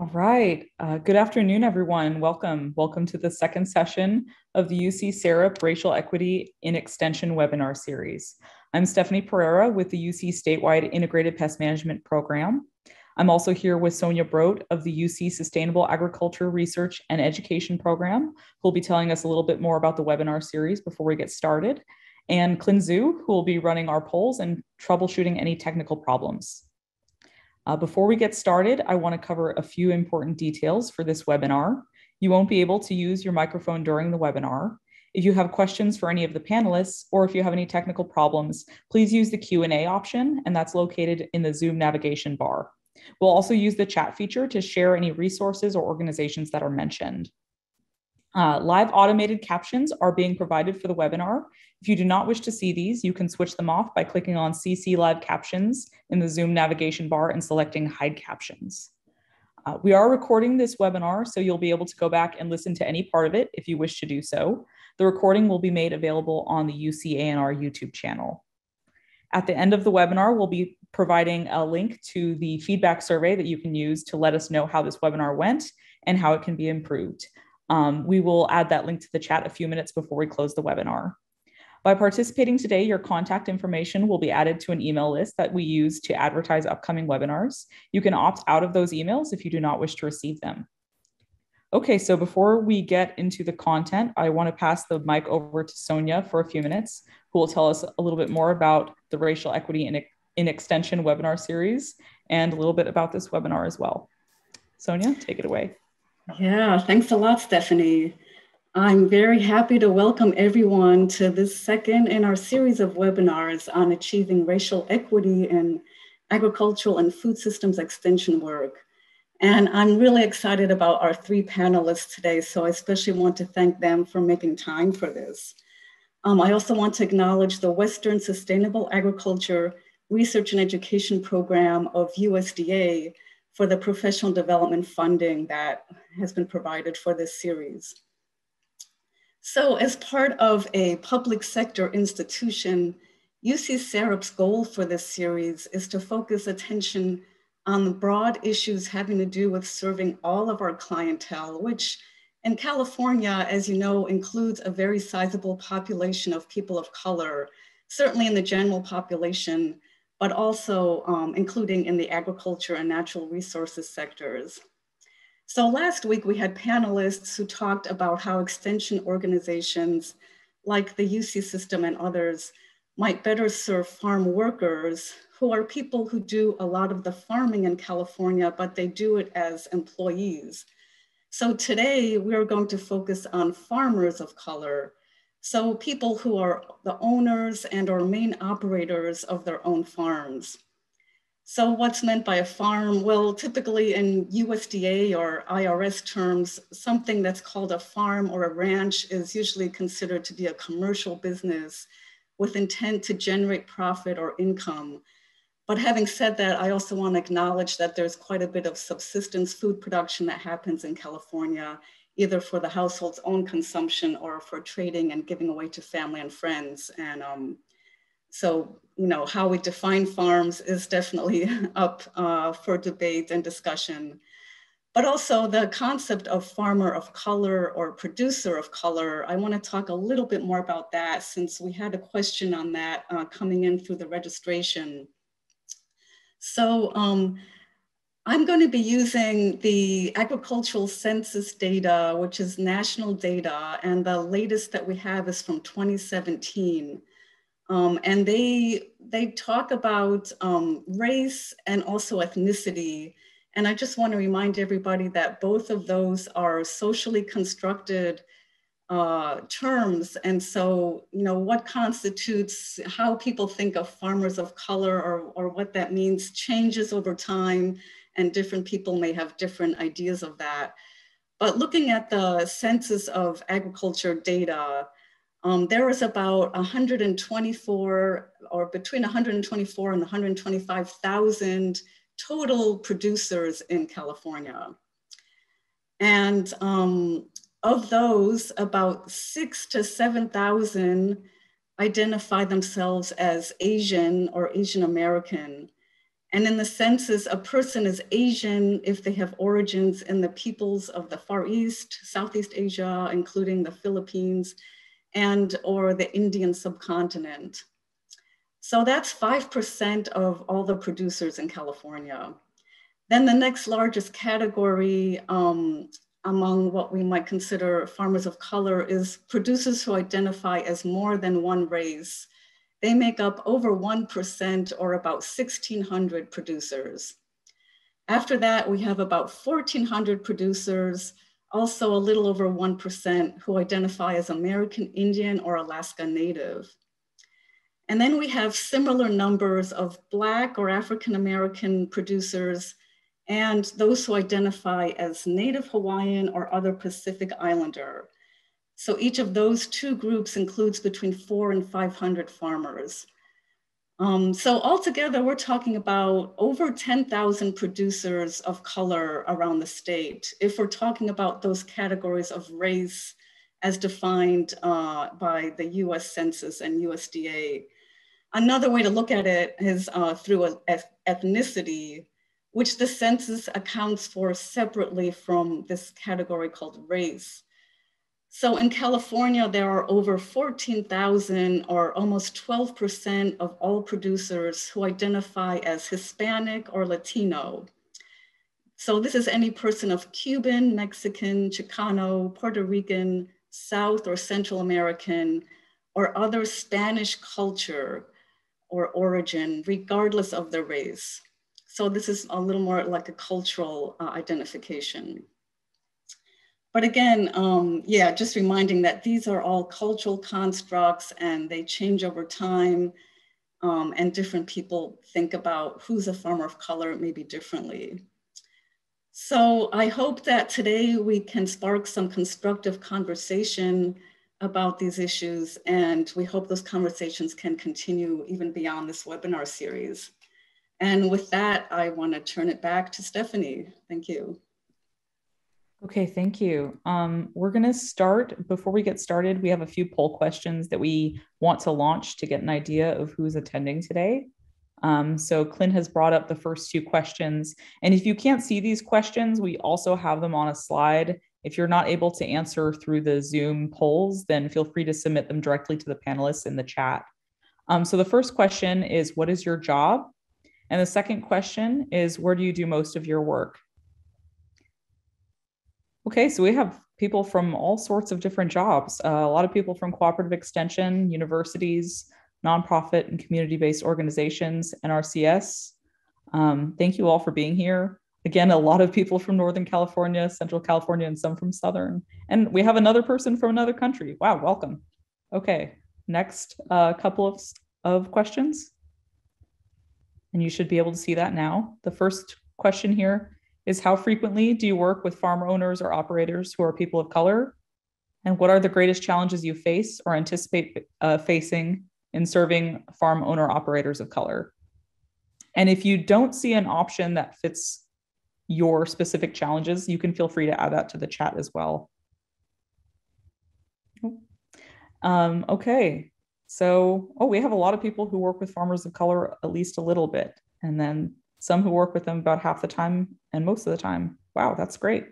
All right. Uh, good afternoon, everyone. Welcome. Welcome to the second session of the UC SAREP Racial Equity in Extension webinar series. I'm Stephanie Pereira with the UC Statewide Integrated Pest Management Program. I'm also here with Sonia Brodt of the UC Sustainable Agriculture Research and Education Program, who will be telling us a little bit more about the webinar series before we get started, and Clin Zhu, who will be running our polls and troubleshooting any technical problems. Uh, before we get started, I want to cover a few important details for this webinar. You won't be able to use your microphone during the webinar. If you have questions for any of the panelists, or if you have any technical problems, please use the Q&A option, and that's located in the Zoom navigation bar. We'll also use the chat feature to share any resources or organizations that are mentioned. Uh, live automated captions are being provided for the webinar. If you do not wish to see these, you can switch them off by clicking on CC Live Captions in the Zoom navigation bar and selecting Hide Captions. Uh, we are recording this webinar, so you'll be able to go back and listen to any part of it if you wish to do so. The recording will be made available on the UCANR YouTube channel. At the end of the webinar, we'll be providing a link to the feedback survey that you can use to let us know how this webinar went and how it can be improved. Um, we will add that link to the chat a few minutes before we close the webinar. By participating today, your contact information will be added to an email list that we use to advertise upcoming webinars. You can opt out of those emails if you do not wish to receive them. Okay, so before we get into the content, I want to pass the mic over to Sonia for a few minutes, who will tell us a little bit more about the Racial Equity in, in Extension webinar series and a little bit about this webinar as well. Sonia, take it away. Yeah, thanks a lot, Stephanie. I'm very happy to welcome everyone to this second in our series of webinars on achieving racial equity in agricultural and food systems extension work. And I'm really excited about our three panelists today, so I especially want to thank them for making time for this. Um, I also want to acknowledge the Western Sustainable Agriculture Research and Education Program of USDA for the professional development funding that has been provided for this series. So as part of a public sector institution, UC SAREP's goal for this series is to focus attention on the broad issues having to do with serving all of our clientele, which in California, as you know, includes a very sizable population of people of color, certainly in the general population, but also um, including in the agriculture and natural resources sectors. So last week we had panelists who talked about how extension organizations like the UC system and others might better serve farm workers who are people who do a lot of the farming in California, but they do it as employees. So today we're going to focus on farmers of color so people who are the owners and or main operators of their own farms. So what's meant by a farm? Well, typically in USDA or IRS terms, something that's called a farm or a ranch is usually considered to be a commercial business with intent to generate profit or income. But having said that, I also want to acknowledge that there's quite a bit of subsistence food production that happens in California either for the household's own consumption or for trading and giving away to family and friends. And um, so, you know, how we define farms is definitely up uh, for debate and discussion. But also the concept of farmer of color or producer of color, I want to talk a little bit more about that since we had a question on that uh, coming in through the registration. So um, I'm going to be using the agricultural census data, which is national data, and the latest that we have is from 2017. Um, and they, they talk about um, race and also ethnicity. And I just want to remind everybody that both of those are socially constructed uh, terms. And so, you know, what constitutes how people think of farmers of color or, or what that means changes over time and different people may have different ideas of that. But looking at the census of agriculture data, um, there is about 124 or between 124 and 125,000 total producers in California. And um, of those, about six to 7,000 identify themselves as Asian or Asian American. And in the census, a person is Asian if they have origins in the peoples of the Far East, Southeast Asia, including the Philippines, and or the Indian subcontinent. So that's 5% of all the producers in California. Then the next largest category um, among what we might consider farmers of color is producers who identify as more than one race. They make up over 1% or about 1,600 producers. After that, we have about 1,400 producers, also a little over 1% who identify as American Indian or Alaska Native. And then we have similar numbers of Black or African American producers and those who identify as Native Hawaiian or other Pacific Islander. So each of those two groups includes between four and 500 farmers. Um, so altogether, we're talking about over 10,000 producers of color around the state. If we're talking about those categories of race as defined uh, by the US Census and USDA. Another way to look at it is uh, through ethnicity, which the census accounts for separately from this category called race. So in California, there are over 14,000 or almost 12% of all producers who identify as Hispanic or Latino. So this is any person of Cuban, Mexican, Chicano, Puerto Rican, South or Central American, or other Spanish culture or origin, regardless of their race. So this is a little more like a cultural uh, identification. But again, um, yeah, just reminding that these are all cultural constructs and they change over time um, and different people think about who's a farmer of color maybe differently. So I hope that today we can spark some constructive conversation about these issues and we hope those conversations can continue even beyond this webinar series. And with that, I want to turn it back to Stephanie. Thank you. Okay, thank you. Um, we're going to start. Before we get started, we have a few poll questions that we want to launch to get an idea of who's attending today. Um, so Clint has brought up the first two questions. And if you can't see these questions, we also have them on a slide. If you're not able to answer through the Zoom polls, then feel free to submit them directly to the panelists in the chat. Um, so the first question is, what is your job? And the second question is, where do you do most of your work? Okay, so we have people from all sorts of different jobs. Uh, a lot of people from cooperative extension, universities, nonprofit and community-based organizations, NRCS. Um, thank you all for being here. Again, a lot of people from Northern California, Central California, and some from Southern. And we have another person from another country. Wow, welcome. Okay, next uh, couple of, of questions and you should be able to see that now. The first question here is how frequently do you work with farm owners or operators who are people of color? And what are the greatest challenges you face or anticipate uh, facing in serving farm owner operators of color? And if you don't see an option that fits your specific challenges, you can feel free to add that to the chat as well. Um, okay, so, oh, we have a lot of people who work with farmers of color at least a little bit, and then some who work with them about half the time and most of the time. Wow, that's great.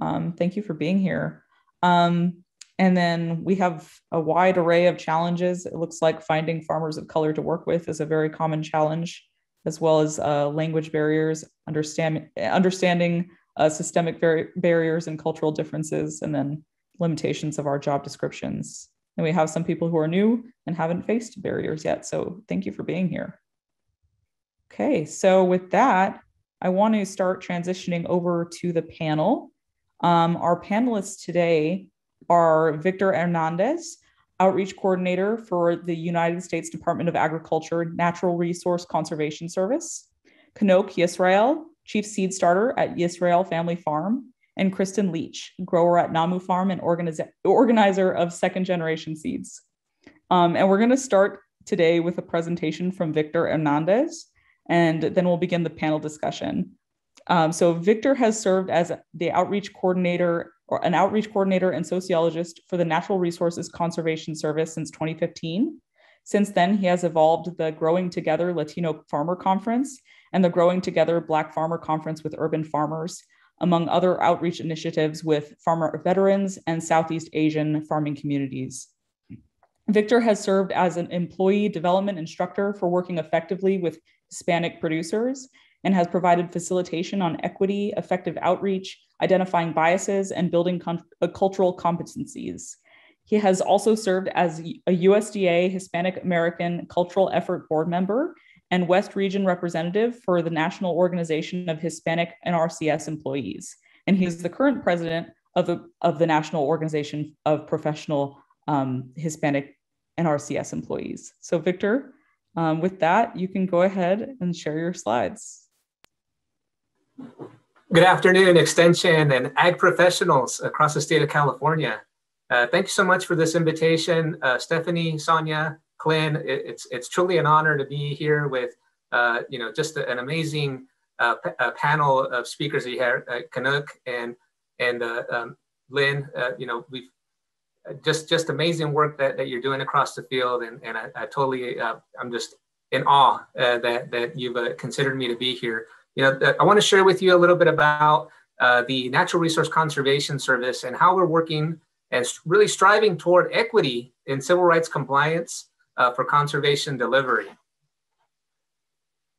Um, thank you for being here. Um, and then we have a wide array of challenges. It looks like finding farmers of color to work with is a very common challenge, as well as uh, language barriers, understand, understanding uh, systemic bar- barriers and cultural differences, and then limitations of our job descriptions. And we have some people who are new and haven't faced barriers yet. So thank you for being here. Okay, so with that, I want to start transitioning over to the panel. Um, our panelists today are Victor Hernandez, Outreach Coordinator for the United States Department of Agriculture Natural Resource Conservation Service, Chanowk Yisrael, Chief Seed Starter at Yisrael Family Farm, and Kristyn Leach, grower at Namu Farm and organizer of Second Generation Seeds. Um, and we're going to start today with a presentation from Victor Hernandez, and then we'll begin the panel discussion. Um, so Victor has served as the outreach coordinator or an outreach coordinator and sociologist for the Natural Resources Conservation Service since 2015. Since then, he has evolved the Growing Together Latino Farmer Conference and the Growing Together Black Farmer Conference with Urban Farmers, among other outreach initiatives with farmer veterans and Southeast Asian farming communities. Victor has served as an employee development instructor for working effectively with Hispanic producers and has provided facilitation on equity, effective outreach, identifying biases, and building uh, cultural competencies. He has also served as a USDA Hispanic American Cultural Effort Board member and West Region representative for the National Organization of Hispanic and NRCS Employees. And he is the current president of the, of the National Organization of Professional um, Hispanic NRCS Employees. So, Victor, um, with that, you can go ahead and share your slides. Good afternoon, Extension and ag professionals across the state of California. Uh, thank you so much for this invitation. Uh, Stephanie, Sonia, Clint, it, it's, it's truly an honor to be here with, uh, you know, just an amazing uh, panel of speakers here, uh, Chanowk and, and uh, um, Lynn. you know, we've just, just amazing work that, that you're doing across the field. And, and I, I totally, I'm just in awe that, that you've considered me to be here. You know, I want to share with you a little bit about the Natural Resource Conservation Service and how we're working and really striving toward equity in civil rights compliance uh, for conservation delivery.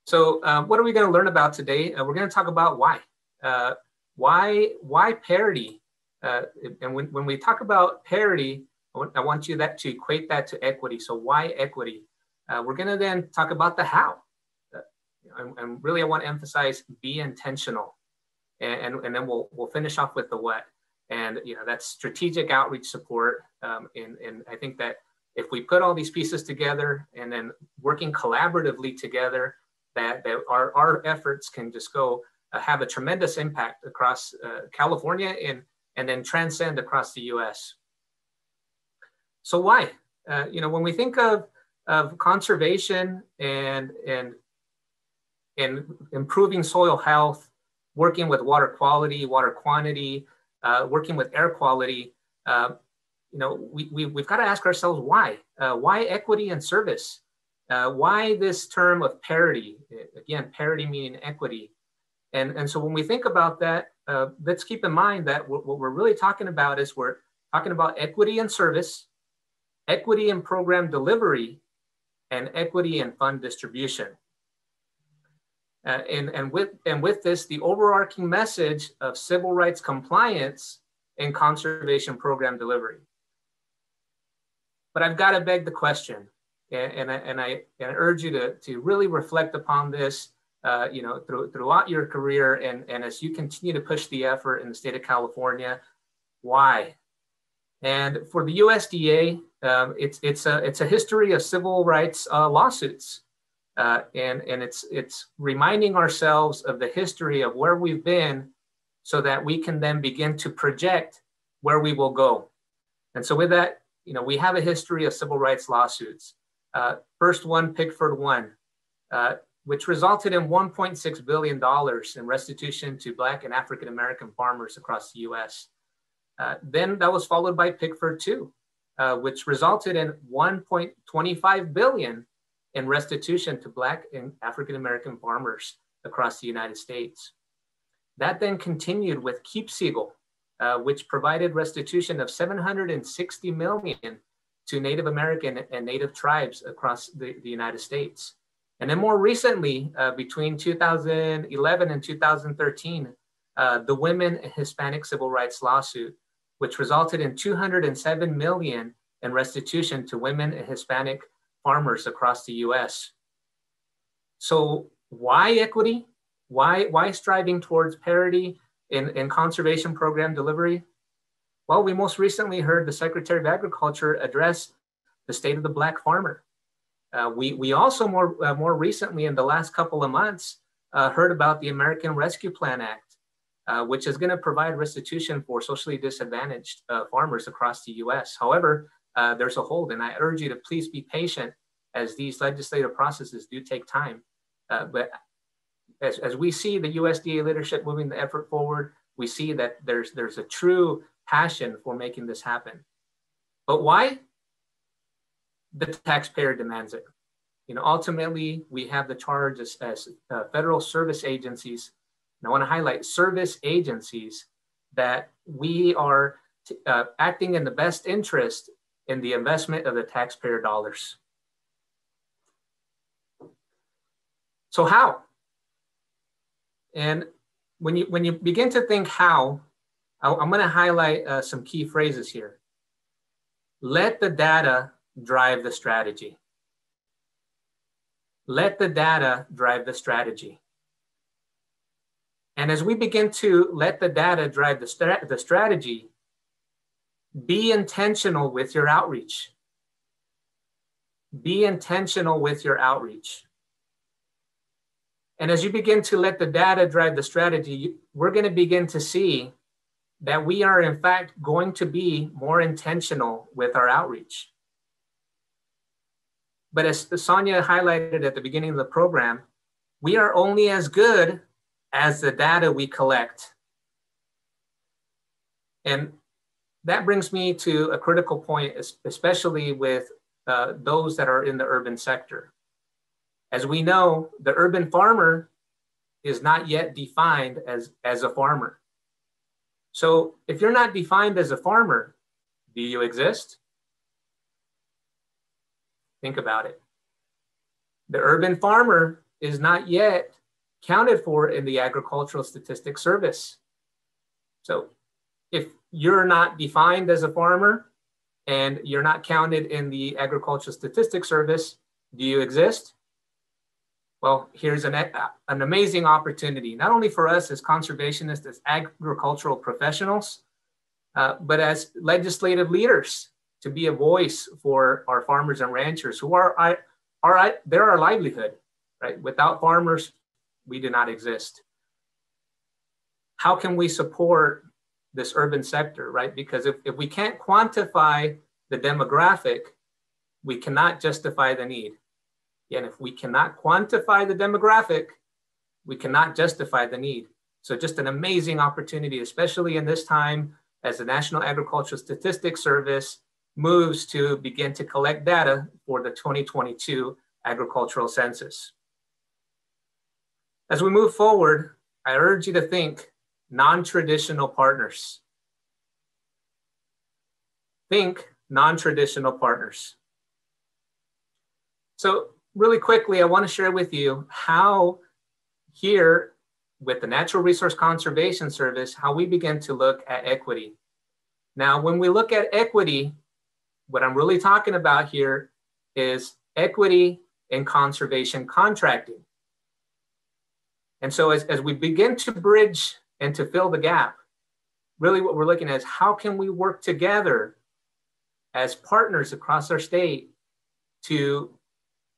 So uh, what are we going to learn about today? Uh, we're going to talk about why. Uh, why, why parity? Uh, and when, when we talk about parity, I want, you that to equate that to equity. So why equity? Uh, we're going to then talk about the how. And, and, really, I want to emphasize be intentional. And, and, and then we'll, we'll finish off with the what. And you know that's strategic outreach support. Um, and, and I think that if we put all these pieces together and then working collaboratively together, that, that our, our efforts can just go uh, have a tremendous impact across uh, California and, and then transcend across the US. So why? Uh, you know, when we think of, of conservation and, and, and improving soil health, working with water quality, water quantity, uh, working with air quality, uh, you know, we, we, we've got to ask ourselves why. Uh, why equity and service? Uh, why this term of parity? Again, parity meaning equity. And, and so when we think about that, uh, let's keep in mind that what, what we're really talking about is we're talking about equity and service, equity and program delivery, and equity and fund distribution. Uh, and, and, with, and with this, the overarching message of civil rights compliance and conservation program delivery. But I've got to beg the question, and, and, I, and, I, and I urge you to, to really reflect upon this uh, you know, through, throughout your career and, and as you continue to push the effort in the state of California, why? And for the USDA, um, it's, it's, a, it's a history of civil rights uh, lawsuits. Uh, and and it's it's reminding ourselves of the history of where we've been so that we can then begin to project where we will go and so with that you know we have a history of civil rights lawsuits uh, first one Pigford one uh, which resulted in 1.6 billion dollars in restitution to black and african american farmers across the us uh, then that was followed by Pigford 2 uh, which resulted in 1.25 billion in restitution to Black and African American farmers across the United States. That then continued with Keepseagle, uh, which provided restitution of 760 million to Native American and Native tribes across the, the United States. And then more recently, uh, between 2011 and 2013, uh, the Women Hispanic Civil Rights Lawsuit, which resulted in 207 million in restitution to women and Hispanic farmers across the US. So why equity? Why, why striving towards parity in, in conservation program delivery? Well, we most recently heard the Secretary of Agriculture address the state of the Black farmer. Uh, we, we also more, uh, more recently in the last couple of months uh, heard about the American Rescue Plan Act, uh, which is gonna provide restitution for socially disadvantaged uh, farmers across the US. However, uh, there's a hold. And I urge you to please be patient as these legislative processes do take time. But as, as we see the USDA leadership moving the effort forward, we see that there's, there's a true passion for making this happen. But why? The taxpayer demands it. you know, ultimately we have the charge as, as uh, federal service agencies. And I want to highlight service agencies that we are uh, acting in the best interest in the investment of the taxpayer dollars. So how? And when you when you begin to think how, I'm going to highlight uh, some key phrases here. Let the data drive the strategy. Let the data drive the strategy. And as we begin to let the data drive the, st the strategy, be intentional with your outreach. Be intentional with your outreach. And as you begin to let the data drive the strategy, we're going to begin to see that we are, in fact, going to be more intentional with our outreach. But as Sonia highlighted at the beginning of the program, we are only as good as the data we collect. And that brings me to a critical point, especially with uh, those that are in the urban sector. As we know, the urban farmer is not yet defined as, as a farmer. So if you're not defined as a farmer, do you exist? Think about it. The urban farmer is not yet counted for in the Agricultural Statistics Service. So if you're not defined as a farmer and you're not counted in the Agricultural Statistics Service, do you exist? Well, here's an, an amazing opportunity, not only for us as conservationists, as agricultural professionals, uh, but as legislative leaders to be a voice for our farmers and ranchers who are, are, they're our livelihood, right? Without farmers, we do not exist. How can we support this urban sector, right? Because if, if we can't quantify the demographic, we cannot justify the need. And if we cannot quantify the demographic, we cannot justify the need. So just an amazing opportunity, especially in this time as the National Agricultural Statistics Service moves to begin to collect data for the 2022 agricultural census. As we move forward, I urge you to think non-traditional partners. Think non-traditional partners. So really quickly, I wanna share with you how here with the Natural Resource Conservation Service, how we begin to look at equity. Now, when we look at equity, what I'm really talking about here is equity and conservation contracting. And so as, as we begin to bridge and to fill the gap, really what we're looking at is how can we work together as partners across our state to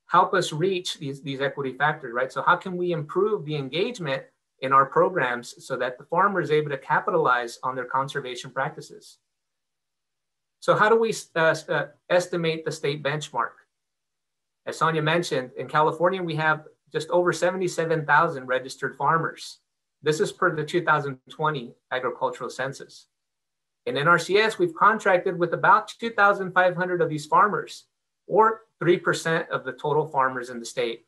help us reach these, these equity factors, right? So how can we improve the engagement in our programs so that the farmer is able to capitalize on their conservation practices? So how do we uh, uh, estimate the state benchmark? As Sonia mentioned, in California, we have just over 77,000 registered farmers. This is per the 2020 agricultural census. In NRCS, we've contracted with about 2,500 of these farmers, or 3% of the total farmers in the state.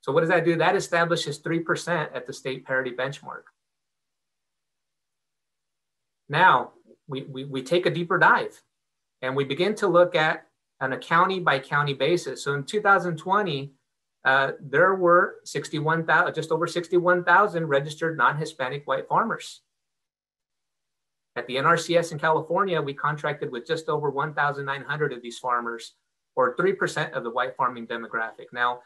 So what does that do? That establishes 3% at the state parity benchmark. Now, we, we, take a deeper dive and we begin to look at on a county by county basis. So in 2020, uh, there were 61,000, just over 61,000 registered non-Hispanic white farmers. At the NRCS in California, we contracted with just over 1,900 of these farmers, or 3% of the white farming demographic. Now,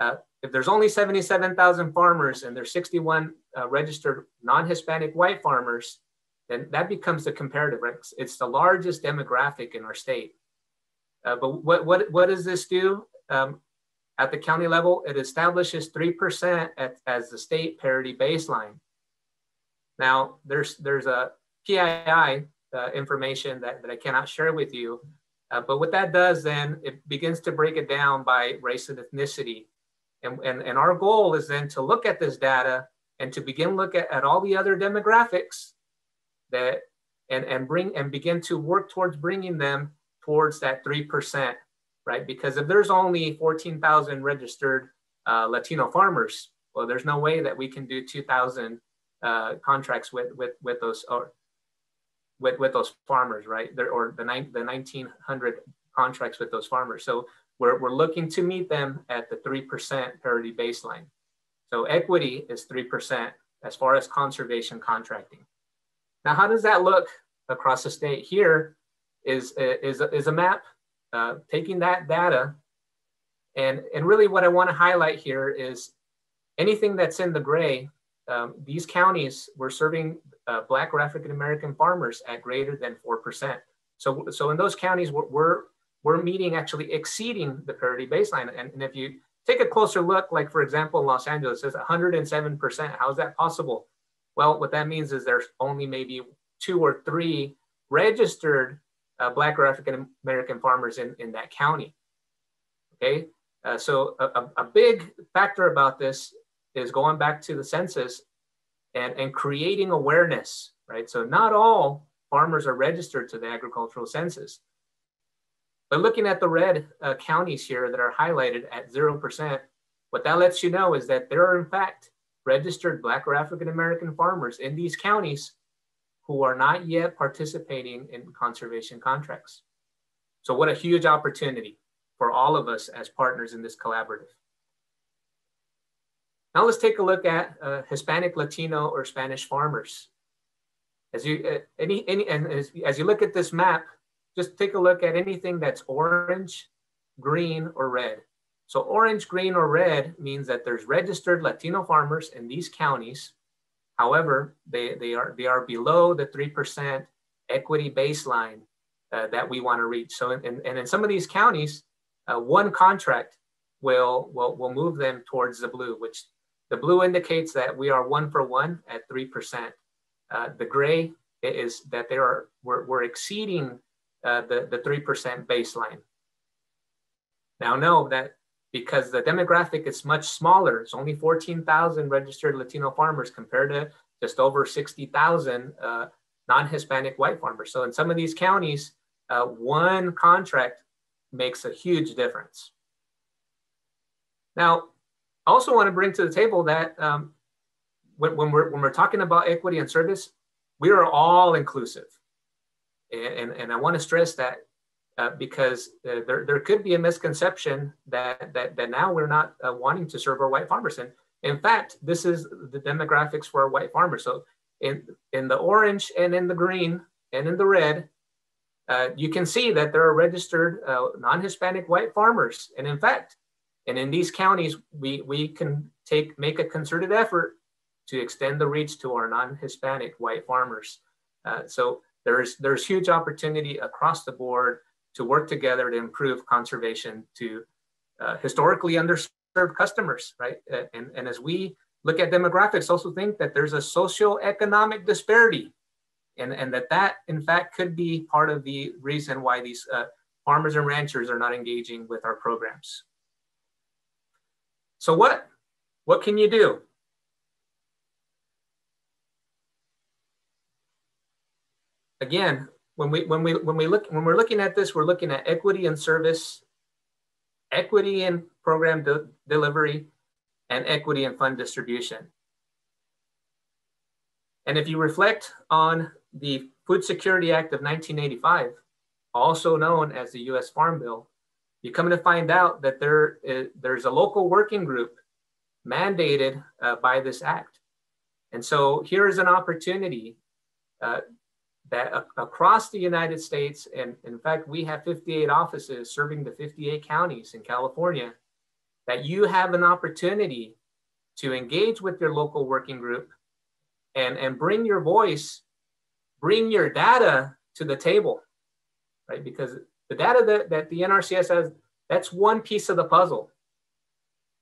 uh, if there's only 77,000 farmers and there's 61 uh, registered non-Hispanic white farmers, then that becomes the comparative? It's the largest demographic in our state. Uh, but what, what, what does this do? Um, at the county level, it establishes 3% at, as the state parity baseline. Now, there's, there's a PII uh, information that, that I cannot share with you, uh, but what that does then, it begins to break it down by race and ethnicity. And, and, and our goal is then to look at this data and to begin look at, at all the other demographics that and, and bring and begin to work towards bringing them towards that 3% right? Because if there's only 14,000 registered uh, Latino farmers, well, there's no way that we can do 2,000 uh, contracts with, with, with those or with, with those farmers, right? There, or the, nine, the 1,900 contracts with those farmers. So we're, we're looking to meet them at the 3% parity baseline. So equity is 3% as far as conservation contracting. Now, how does that look across the state? Here is, is, is a map uh, taking that data. And, and really what I wanna highlight here is anything that's in the gray, um, these counties were serving uh, Black or African-American farmers at greater than 4%. So, so in those counties, we're, we're, we're meeting actually exceeding the parity baseline. And, and if you take a closer look, like for example, in Los Angeles, it's 107%. How is that possible? Well, what that means is there's only maybe two or three registered uh, Black or African American farmers in, in that county. Okay, uh, so a, a big factor about this is going back to the census and, and creating awareness, right? So not all farmers are registered to the agricultural census. But looking at the red uh, counties here that are highlighted at 0%, what that lets you know is that there are in fact registered Black or African American farmers in these counties who are not yet participating in conservation contracts. So what a huge opportunity for all of us as partners in this collaborative. Now let's take a look at uh, Hispanic, Latino, or Spanish farmers. As you, uh, any, any, and as, as you look at this map, just take a look at anything that's orange, green, or red. So orange, green, or red means that there's registered Latino farmers in these counties. However, they, they, are, they are below the 3% equity baseline uh, that we want to reach. So, in, in, and in some of these counties, uh, one contract will, will, will move them towards the blue, which the blue indicates that we are one for one at 3%. Uh, the gray is that there are, we're, we're exceeding uh, the, the 3% baseline. Now know that because the demographic is much smaller, it's only 14,000 registered Latino farmers compared to just over 60,000 uh, non-Hispanic white farmers. So in some of these counties, uh, one contract makes a huge difference. Now, I also want to bring to the table that um, when, when, we're, when we're talking about equity and service, we are all inclusive. And, and I want to stress that uh, because uh, there, there could be a misconception that, that, that now we're not uh, wanting to serve our white farmers. And in fact, this is the demographics for our white farmers. So in, in the orange and in the green and in the red, uh, you can see that there are registered uh, non-Hispanic white farmers. And in fact, and in these counties, we, we can take make a concerted effort to extend the reach to our non-Hispanic white farmers. So there's, there's huge opportunity across the board to work together to improve conservation to uh, historically underserved customers, right? Uh, and, and as we look at demographics, also think that there's a socio-economic disparity and, and that that in fact could be part of the reason why these uh, farmers and ranchers are not engaging with our programs. So what, what can you do? Again, when we when we when we look when we're looking at this, we're looking at equity and service, equity and program de delivery, and equity and fund distribution. And if you reflect on the Food Security Act of 1985, also known as the US Farm Bill, you come to find out that there is, there's a local working group mandated uh, by this act. And so here is an opportunity uh, that across the United States, and in fact, we have 58 offices serving the 58 counties in California, that you have an opportunity to engage with your local working group and, and bring your voice, bring your data to the table, right? Because the data that, that the NRCS has, that's one piece of the puzzle.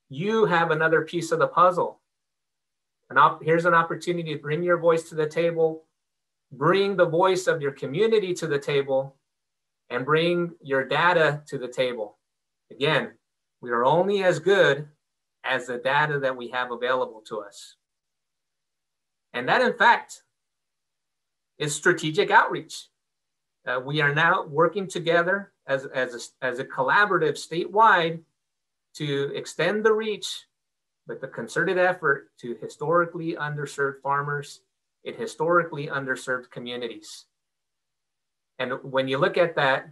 You have another piece of the puzzle. And op- here's an opportunity to bring your voice to the table, bring the voice of your community to the table, and bring your data to the table. Again, we are only as good as the data that we have available to us. And that, in fact, is strategic outreach. Uh, we are now working together as, as, a, as a collaborative statewide to extend the reach with the concerted effort to historically underserved farmers in historically underserved communities. And when you look at that,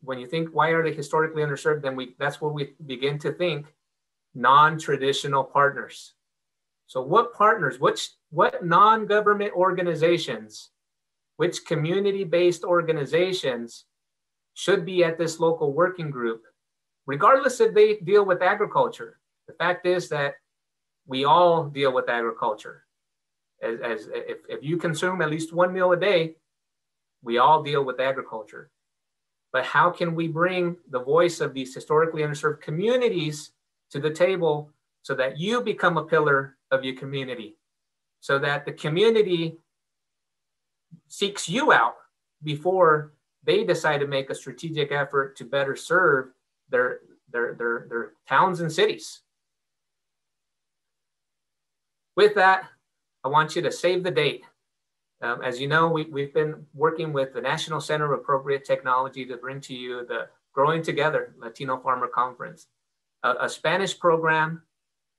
when you think, why are they historically underserved? Then we, that's where we begin to think non-traditional partners. So what partners, which, what non-government organizations, which community-based organizations should be at this local working group, regardless if they deal with agriculture. The fact is that we all deal with agriculture. As, as if, if you consume at least one meal a day, we all deal with agriculture. But how can we bring the voice of these historically underserved communities to the table so that you become a pillar of your community, so that the community seeks you out before they decide to make a strategic effort to better serve their, their, their, their towns and cities. With that, I want you to save the date. Um, as you know, we, we've been working with the National Center of Appropriate Technology to bring to you the Growing Together Latino Farmer Conference, a, a Spanish program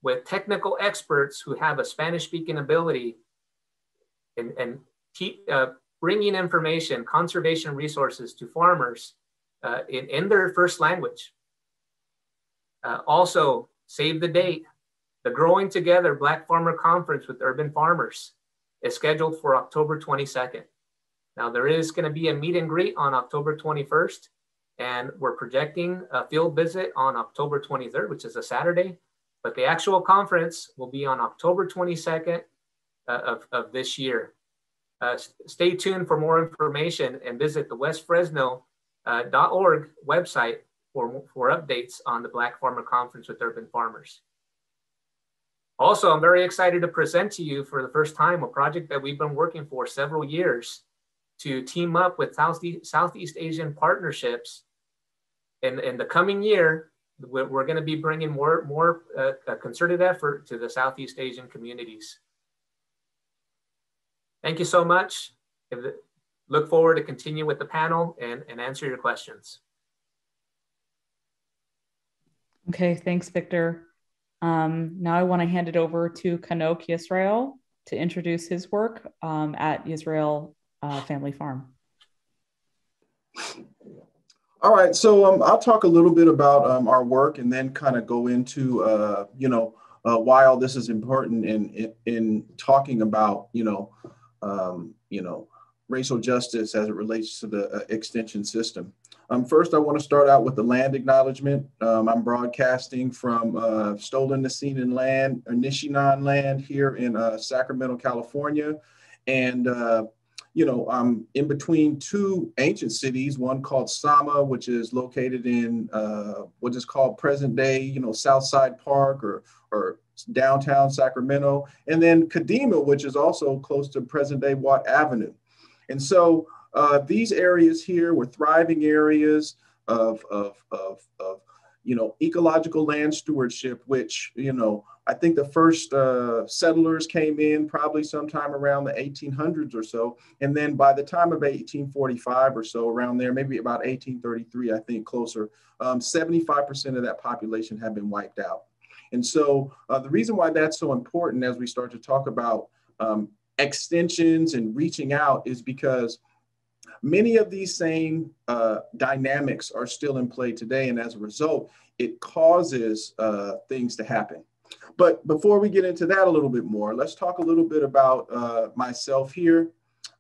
with technical experts who have a Spanish speaking ability and, and keep, uh, bringing information, conservation resources to farmers uh, in, in their first language. Uh, also, save the date. The Growing Together Black Farmer Conference with urban farmers is scheduled for October 22nd. Now, there is going to be a meet and greet on October 21st, and we're projecting a field visit on October 23rd, which is a Saturday. But the actual conference will be on October 22nd uh, of, of this year. Uh, stay tuned for more information and visit the westfresno.org uh, website for, for updates on the Black Farmer Conference with Urban Farmers. Also, I'm very excited to present to you for the first time a project that we've been working for several years to team up with Southeast, Asian partnerships. In, in the coming year, we're, we're going to be bringing more, more uh, concerted effort to the Southeast Asian communities. Thank you so much. Look forward to continue with the panel and, and answer your questions. Okay, thanks, Victor. Um, now I want to hand it over to Chanowk Yisrael to introduce his work um, at Yisrael uh, Family Farm. All right, so um, I'll talk a little bit about um, our work and then kind of go into, uh, you know, uh, why all this is important in, in, in talking about, you know, um, you know, racial justice as it relates to the uh, extension system. Um, first, I want to start out with the land acknowledgement. Um, I'm broadcasting from uh, stolen Nisenan land, or Nishinan land here in uh, Sacramento, California. And, uh, you know, I'm in between two ancient cities, one called Sama, which is located in uh, what is called present day, you know, Southside Park or, or downtown Sacramento, and then Kadema, which is also close to present day Watt Avenue. And so uh, these areas here were thriving areas of, of, of, of, you know, ecological land stewardship, which, you know, I think the first uh, settlers came in probably sometime around the 1800s or so. And then by the time of 1845 or so, around there, maybe about 1833, I think closer, 75% um, of that population had been wiped out. And so uh, the reason why that's so important as we start to talk about um, extensions and reaching out is because Many of these same uh, dynamics are still in play today, and as a result, it causes uh, things to happen. But before we get into that a little bit more, let's talk a little bit about uh, myself here.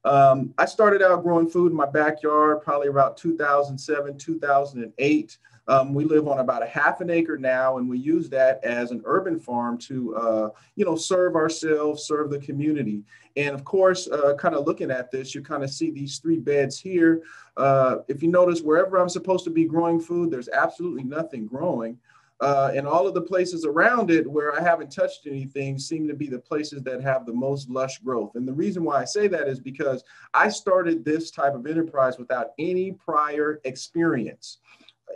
Um, I started out growing food in my backyard probably about 2007, 2008. Um, we live on about a half an acre now, and we use that as an urban farm to, uh, you know, serve ourselves, serve the community. And of course, uh, kind of looking at this, you kind of see these three beds here. Uh, if you notice, wherever I'm supposed to be growing food, there's absolutely nothing growing. Uh, and all of the places around it where I haven't touched anything seem to be the places that have the most lush growth. And the reason why I say that is because I started this type of enterprise without any prior experience.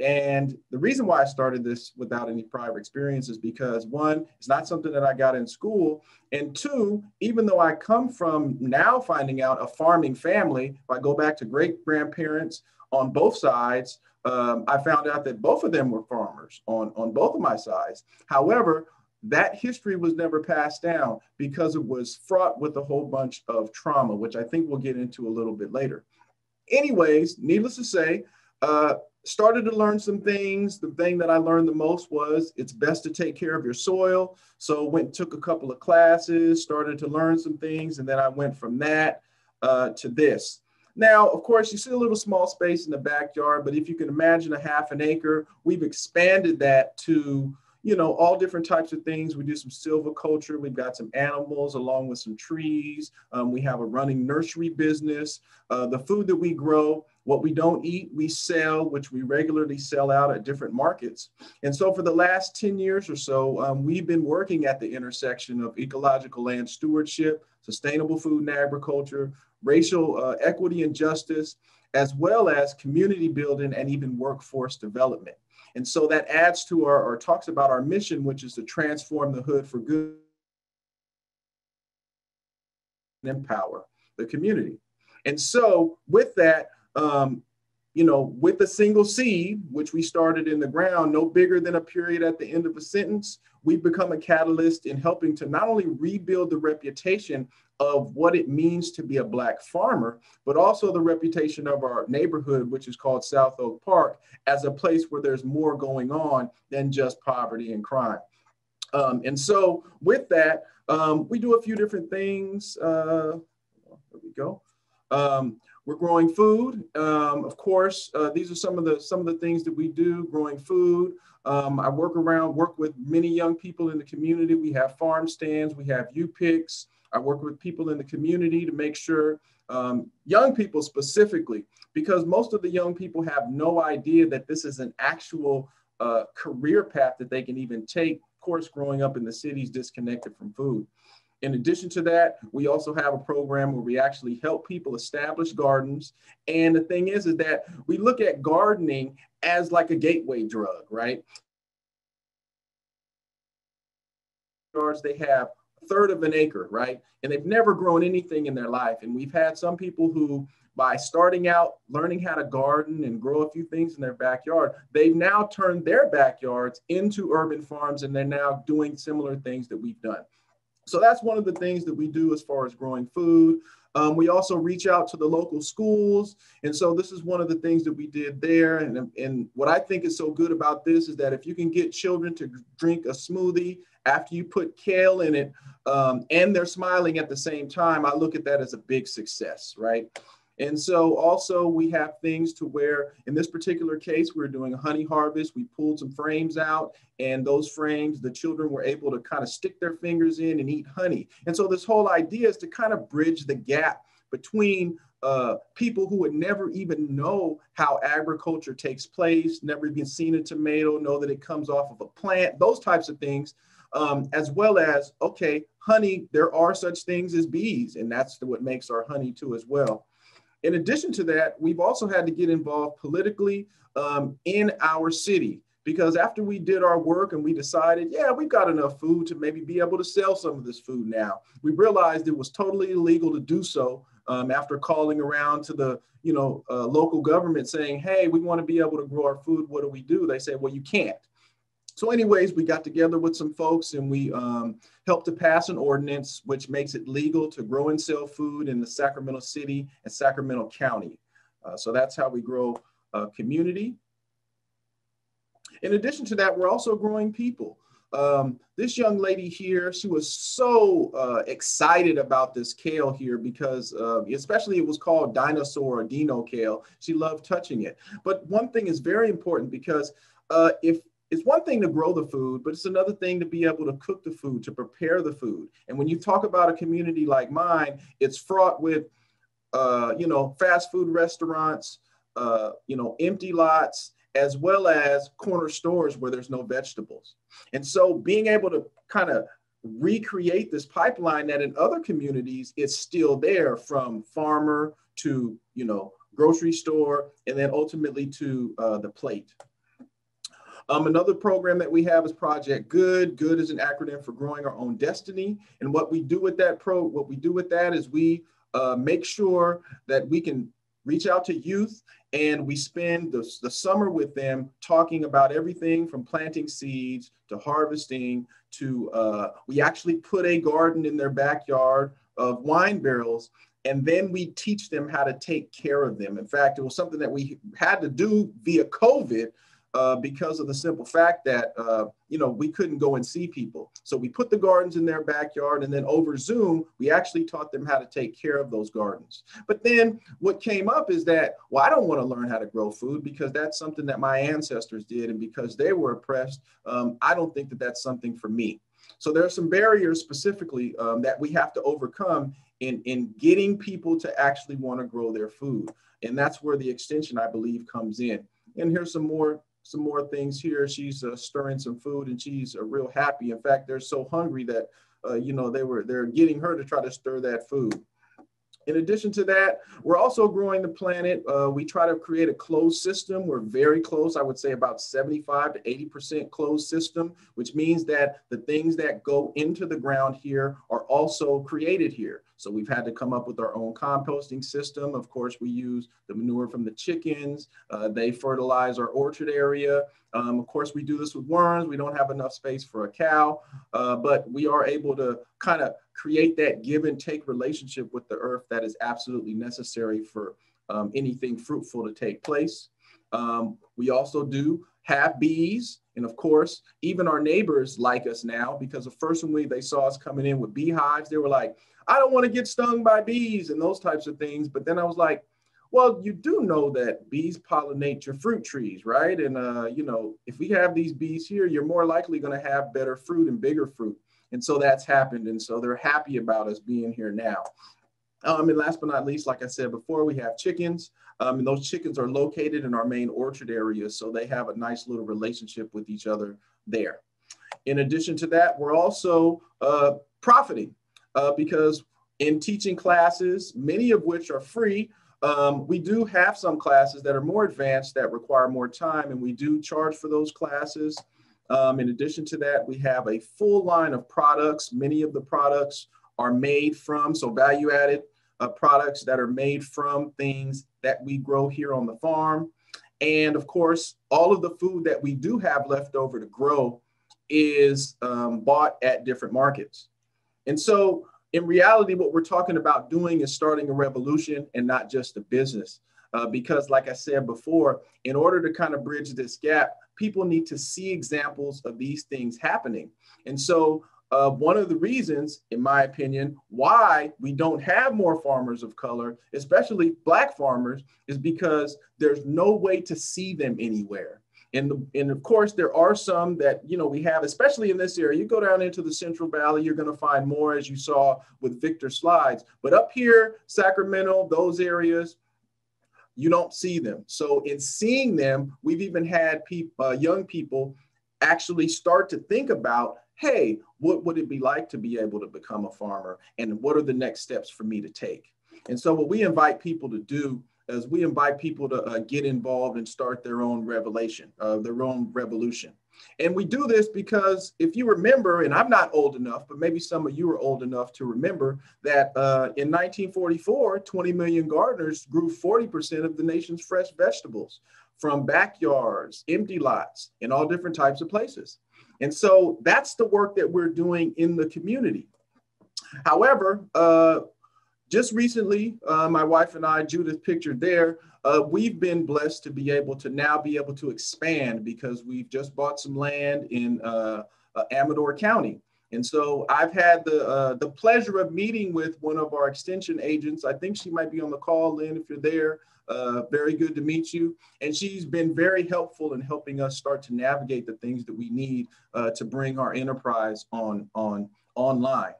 And the reason why I started this without any prior experience is because one, it's not something that I got in school. And two, even though I come from now finding out a farming family, if I go back to great grandparents on both sides, um, I found out that both of them were farmers on, on both of my sides. However, that history was never passed down because it was fraught with a whole bunch of trauma, which I think we'll get into a little bit later. Anyways, needless to say, uh, started to learn some things. The thing that I learned the most was it's best to take care of your soil. So went took a couple of classes, started to learn some things, and then I went from that uh, to this. Now, of course, you see a little small space in the backyard, but if you can imagine a half an acre, we've expanded that to you know, all different types of things. We do some silviculture. We've got some animals along with some trees. Um, we have a running nursery business. Uh, the food that we grow, what we don't eat, we sell, which we regularly sell out at different markets. And so for the last 10 years or so, um, we've been working at the intersection of ecological land stewardship, sustainable food and agriculture, racial uh, equity and justice, as well as community building and even workforce development. And so that adds to our, or talks about our mission, which is to transform the hood for good and empower the community. And so with that, um, you know, with a single seed, which we started in the ground, no bigger than a period at the end of a sentence, we've become a catalyst in helping to not only rebuild the reputation of what it means to be a Black farmer, but also the reputation of our neighborhood, which is called South Oak Park, as a place where there's more going on than just poverty and crime. Um, and so, with that, um, we do a few different things. Uh, there we go. Um, we're growing food. Um, of course, uh, these are some of the some of the things that we do. Growing food. Um, I work around, work with many young people in the community. We have farm stands. We have U-Picks. I work with people in the community to make sure um, young people specifically, because most of the young people have no idea that this is an actual uh, career path that they can even take. Of course, growing up in the cities disconnected from food. In addition to that, we also have a program where we actually help people establish gardens. And the thing is, is that we look at gardening as like a gateway drug, right? They have a third of an acre, right? And they've never grown anything in their life. And we've had some people who, by starting out learning how to garden and grow a few things in their backyard, they've now turned their backyards into urban farms and they're now doing similar things that we've done. So that's one of the things that we do as far as growing food. Um, we also reach out to the local schools. And so this is one of the things that we did there. And, and what I think is so good about this is that if you can get children to drink a smoothie after you put kale in it um, and they're smiling at the same time, I look at that as a big success, right? And so also we have things to where in this particular case, we are doing a honey harvest. We pulled some frames out and those frames, the children were able to kind of stick their fingers in and eat honey. And so this whole idea is to kind of bridge the gap between uh, people who would never even know how agriculture takes place, never even seen a tomato, know that it comes off of a plant, those types of things um, as well as, okay, honey, there are such things as bees, and that's what makes our honey too as well. In addition to that, we've also had to get involved politically um, in our city because after we did our work and we decided, yeah, we've got enough food to maybe be able to sell some of this food now, we realized it was totally illegal to do so um, after calling around to the you know uh, local government saying, hey, we want to be able to grow our food. What do we do? They say, well, you can't. So anyways, we got together with some folks and we um, helped to pass an ordinance which makes it legal to grow and sell food in the Sacramento City and Sacramento County. Uh, so that's how we grow a community. In addition to that, we're also growing people. Um, this young lady here, she was so uh, excited about this kale here because uh, especially it was called dinosaur or dino kale. She loved touching it. But one thing is very important because uh, if it's one thing to grow the food, but it's another thing to be able to cook the food, to prepare the food. And when you talk about a community like mine, it's fraught with, uh, you know, fast food restaurants, uh, you know, empty lots, as well as corner stores where there's no vegetables. And so being able to kind of recreate this pipeline that in other communities is still there from farmer to, you know, grocery store, and then ultimately to uh, the plate. Um, another program that we have is Project Good. Good is an acronym for growing our own destiny. And what we do with that pro, what we do with that is we uh, make sure that we can reach out to youth and we spend the, the summer with them talking about everything from planting seeds to harvesting to uh, we actually put a garden in their backyard of wine barrels and then we teach them how to take care of them in fact it was something that we had to do via covid uh, because of the simple fact that uh, you know we couldn't go and see people. So we put the gardens in their backyard, and then over Zoom, we actually taught them how to take care of those gardens. But then what came up is that well, I don't want to learn how to grow food because that's something that my ancestors did, and because they were oppressed, um, I don't think that that's something for me. So there are some barriers specifically um, that we have to overcome in, in getting people to actually want to grow their food. And that's where the extension, I believe, comes in. And here's some more some more things here. She's uh, stirring some food and she's uh, real happy. In fact, they're so hungry that, uh, you know, they were, they're getting her to try to stir that food. In addition to that, we're also growing the planet. Uh, we try to create a closed system. We're very close, I would say about 75 to 80% closed system, which means that the things that go into the ground here are also created here. So we've had to come up with our own composting system. Of course, we use the manure from the chickens. Uh, they fertilize our orchard area. Um, of course, we do this with worms. We don't have enough space for a cow, uh, but we are able to kind of create that give and take relationship with the earth that is absolutely necessary for um, anything fruitful to take place. Um, we also do have bees. And of course, even our neighbors like us now because the first when they saw us coming in with beehives, they were like, I don't want to get stung by bees and those types of things. But then I was like, well, you do know that bees pollinate your fruit trees, right? And, uh, you know, if we have these bees here, you're more likely going to have better fruit and bigger fruit. And so that's happened. And so they're happy about us being here now. Um, and last but not least, like I said before, we have chickens. Um, and those chickens are located in our main orchard area. So they have a nice little relationship with each other there. In addition to that, we're also uh, profiting uh, because in teaching classes, many of which are free, um, we do have some classes that are more advanced that require more time, and we do charge for those classes. Um, in addition to that, we have a full line of products. Many of the products are made from, so value added uh, products that are made from things that we grow here on the farm. And of course, all of the food that we do have left over to grow is um, bought at different markets. And so in reality, what we're talking about doing is starting a revolution and not just a business. Uh, because like I said before, in order to kind of bridge this gap, people need to see examples of these things happening. And so uh, one of the reasons, in my opinion, why we don't have more farmers of color, especially black farmers, is because there's no way to see them anywhere. And, and of course, there are some that, you know, we have, especially in this area. You go down into the Central Valley, you're going to find more, as you saw with Victor Slides. But up here, Sacramento, those areas, you don't see them. So in seeing them, we've even had people, uh, young people actually start to think about, hey, what would it be like to be able to become a farmer? And what are the next steps for me to take? And so what we invite people to do as we invite people to uh, get involved and start their own revelation, uh, their own revolution. And we do this because if you remember, and I'm not old enough, but maybe some of you are old enough to remember that uh, in 1944, 20 million gardeners grew 40% of the nation's fresh vegetables from backyards, empty lots, and all different types of places. And so that's the work that we're doing in the community. However, uh, just recently, uh, my wife and I, Judith pictured there, uh, we've been blessed to be able to now be able to expand because we've just bought some land in uh, uh Amador County. And so I've had the, uh, the pleasure of meeting with one of our extension agents. I think she might be on the call, Lynn, if you're there. Uh, very good to meet you. And she's been very helpful in helping us start to navigate the things that we need to bring our enterprise on, on online.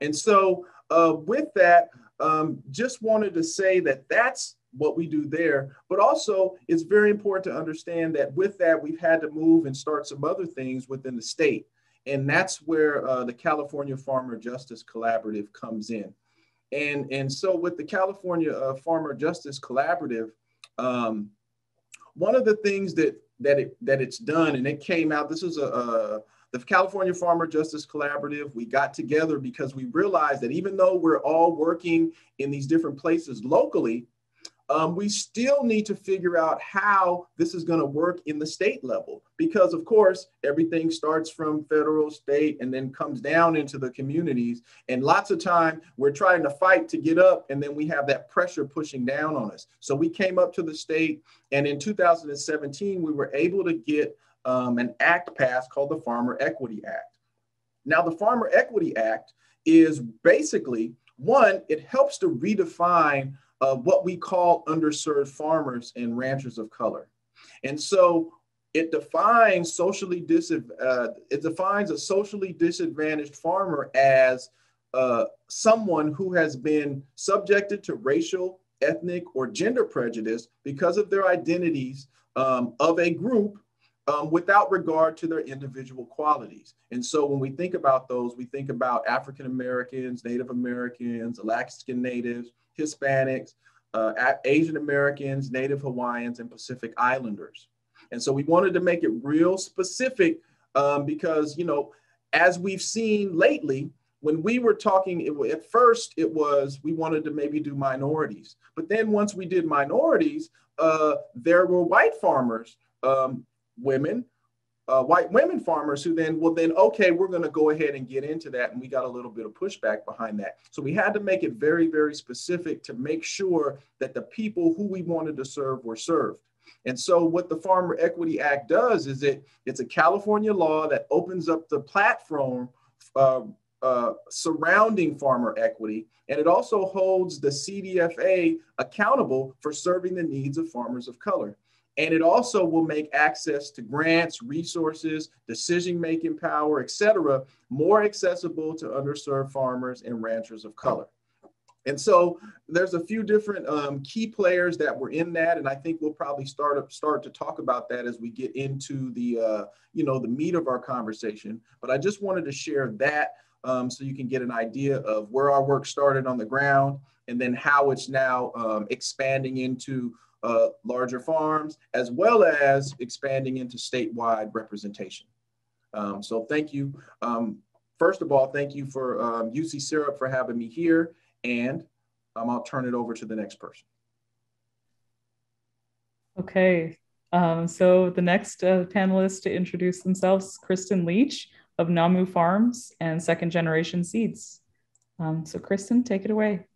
And so uh, with that, um, just wanted to say that that's what we do there. But also, it's very important to understand that with that, we've had to move and start some other things within the state. And that's where uh, the California Farmer Justice Collaborative comes in. And, and so, with the California uh, Farmer Justice Collaborative, um, one of the things that that it that it's done, and it came out. This is a, a the California Farmer Justice Collaborative, we got together because we realized that even though we're all working in these different places locally, um, we still need to figure out how this is going to work in the state level. Because of course everything starts from federal state and then comes down into the communities. And lots of time we're trying to fight to get up and then we have that pressure pushing down on us. So we came up to the state and in 2017 we were able to get um, an act passed called the farmer equity act now the farmer equity act is basically one it helps to redefine uh, what we call underserved farmers and ranchers of color. And so it defines socially dis uh, it defines a socially disadvantaged farmer as uh, someone who has been subjected to racial, ethnic, or gender prejudice because of their identities um, of a group um, without regard to their individual qualities. And so when we think about those, we think about African Americans, Native Americans, Alaskan Natives, Hispanics, uh, Asian Americans, Native Hawaiians, and Pacific Islanders. And so we wanted to make it real specific um, because, you know, as we've seen lately, when we were talking, it, at first it was we wanted to maybe do minorities. But then once we did minorities, uh, there were white farmers, um, women, uh, white women farmers who then, well, then, okay, we're going to go ahead and get into that. And we got a little bit of pushback behind that. So we had to make it very, very specific to make sure that the people who we wanted to serve were served. And so what the Farmer Equity Act does is it it's a California law that opens up the platform uh, uh, surrounding farmer equity, and it also holds the CDFA accountable for serving the needs of farmers of color. And it also will make access to grants, resources, decision-making power, et cetera, more accessible to underserved farmers and ranchers of color. And so there's a few different um, key players that were in that, and I think we'll probably start up, start to talk about that as we get into the uh, you know the meat of our conversation. But I just wanted to share that um, so you can get an idea of where our work started on the ground, and then how it's now um, expanding into uh, larger farms, as well as expanding into statewide representation. Um, so thank you. Um, first of all, thank you for um, UC SAREP for having me here, and um, I'll turn it over to the next person. Okay, um, so the next uh, panelist to introduce themselves, Kristyn Leach of Namu Farms and Second Generation Seeds. Um, so Kristyn, take it away.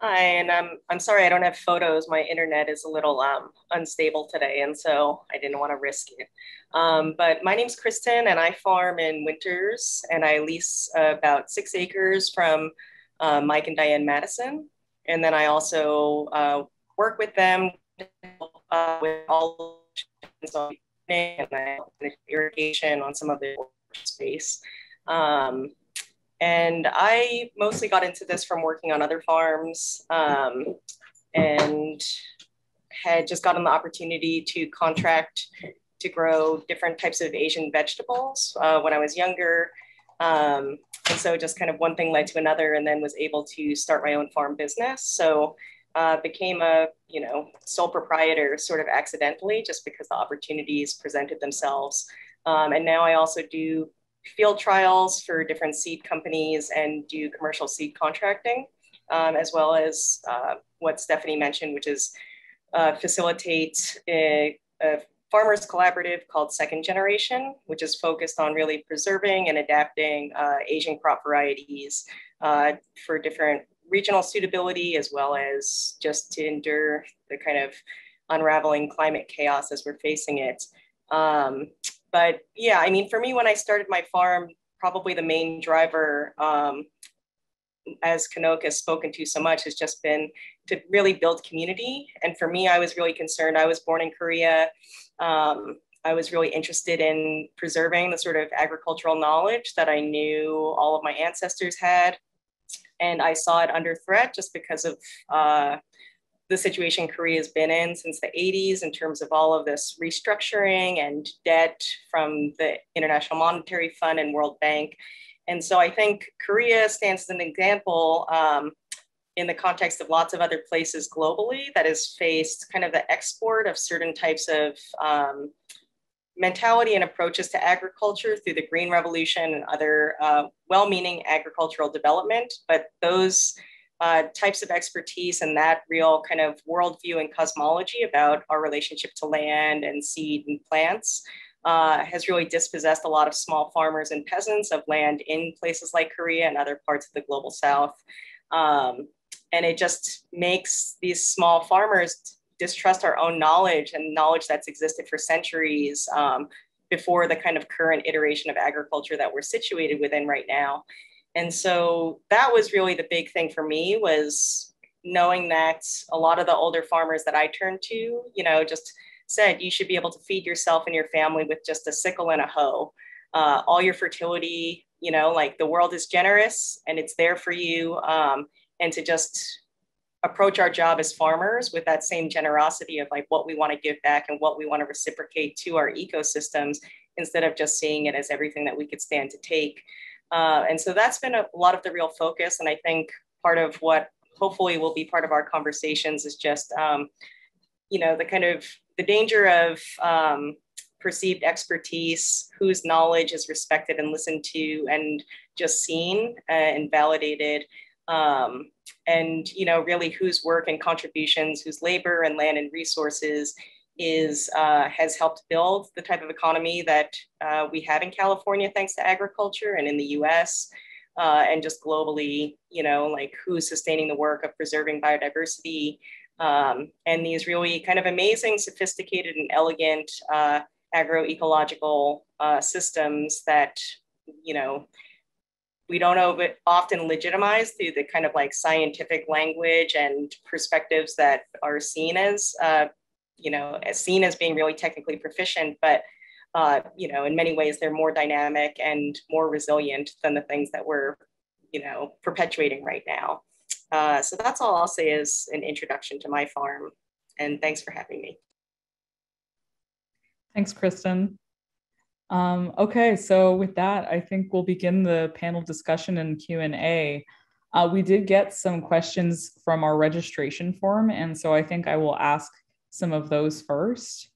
Hi, and I'm I'm sorry I don't have photos. My internet is a little um, unstable today, and so I didn't want to risk it. Um, but my name's Kristyn, and I farm in Winters, and I lease about six acres from uh, Mike and Diane Madison, and then I also uh, work with them with all and irrigation on some of the space. Um, and I mostly got into this from working on other farms um, and had just gotten the opportunity to contract to grow different types of Asian vegetables uh, when I was younger. Um, and so just kind of one thing led to another and then was able to start my own farm business. So uh, became a you know sole proprietor sort of accidentally just because the opportunities presented themselves. Um, and now I also do field trials for different seed companies and do commercial seed contracting, um, as well as uh, what Stephanie mentioned, which is uh, facilitate a, a, farmers collaborative called Second Generation, which is focused on really preserving and adapting uh, Asian crop varieties uh, for different regional suitability, as well as just to endure the kind of unraveling climate chaos as we're facing it. Um, but yeah, I mean, for me, when I started my farm, probably the main driver, um, as Chanowk has spoken to so much, has just been to really build community. And for me, I was really concerned. I was born in Korea. Um, I was really interested in preserving the sort of agricultural knowledge that I knew all of my ancestors had. And I saw it under threat just because of uh, the situation Korea's been in since the 80s in terms of all of this restructuring and debt from the International Monetary Fund and World Bank. And so I think Korea stands as an example um, in the context of lots of other places globally that has faced kind of the export of certain types of um, mentality and approaches to agriculture through the Green Revolution and other uh, well meaning agricultural development. But those uh, types of expertise and that real kind of worldview and cosmology about our relationship to land and seed and plants uh, has really dispossessed a lot of small farmers and peasants of land in places like Korea and other parts of the global south. Um, and it just makes these small farmers distrust our own knowledge and knowledge that's existed for centuries um, before the kind of current iteration of agriculture that we're situated within right now. And so that was really the big thing for me was knowing that a lot of the older farmers that I turned to, you know, just said you should be able to feed yourself and your family with just a sickle and a hoe. Uh, all your fertility, you know, like the world is generous and it's there for you. Um, and to just approach our job as farmers with that same generosity of like what we want to give back and what we want to reciprocate to our ecosystems instead of just seeing it as everything that we could stand to take. Uh, and so that's been a lot of the real focus. And I think part of what hopefully will be part of our conversations is just, um, you know, the kind of the danger of um, perceived expertise, whose knowledge is respected and listened to and just seen and validated um, and you know really whose work and contributions whose labor and land and resources is uh, has helped build the type of economy that uh, we have in california thanks to agriculture and in the us uh, and just globally you know like who's sustaining the work of preserving biodiversity. Um, and these really kind of amazing sophisticated and elegant uh, agroecological uh, systems that you know we don't often legitimize through the kind of like scientific language and perspectives that are seen as, uh, you know, as seen as being really technically proficient, but uh, you know, in many ways they're more dynamic and more resilient than the things that we're, you know, perpetuating right now. Uh, so that's all I'll say is an introduction to my farm. And thanks for having me. Thanks, Kristyn. Um, okay, so with that, I think we'll begin the panel discussion and Q&A. Uh, we did get some questions from our registration form, and so I think I will ask some of those first.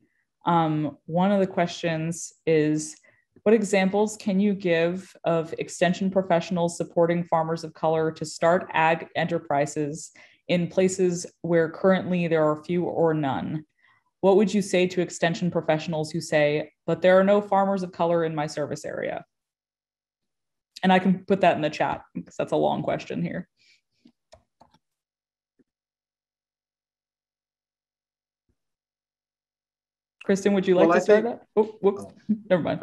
Um, one of the questions is, what examples can you give of extension professionals supporting farmers of color to start ag enterprises in places where currently there are few or none? What would you say to extension professionals who say, but there are no farmers of color in my service area? And I can put that in the chat because that's a long question here. Kristyn, would you like well, to start think, that? Oh, whoops, oh. never mind.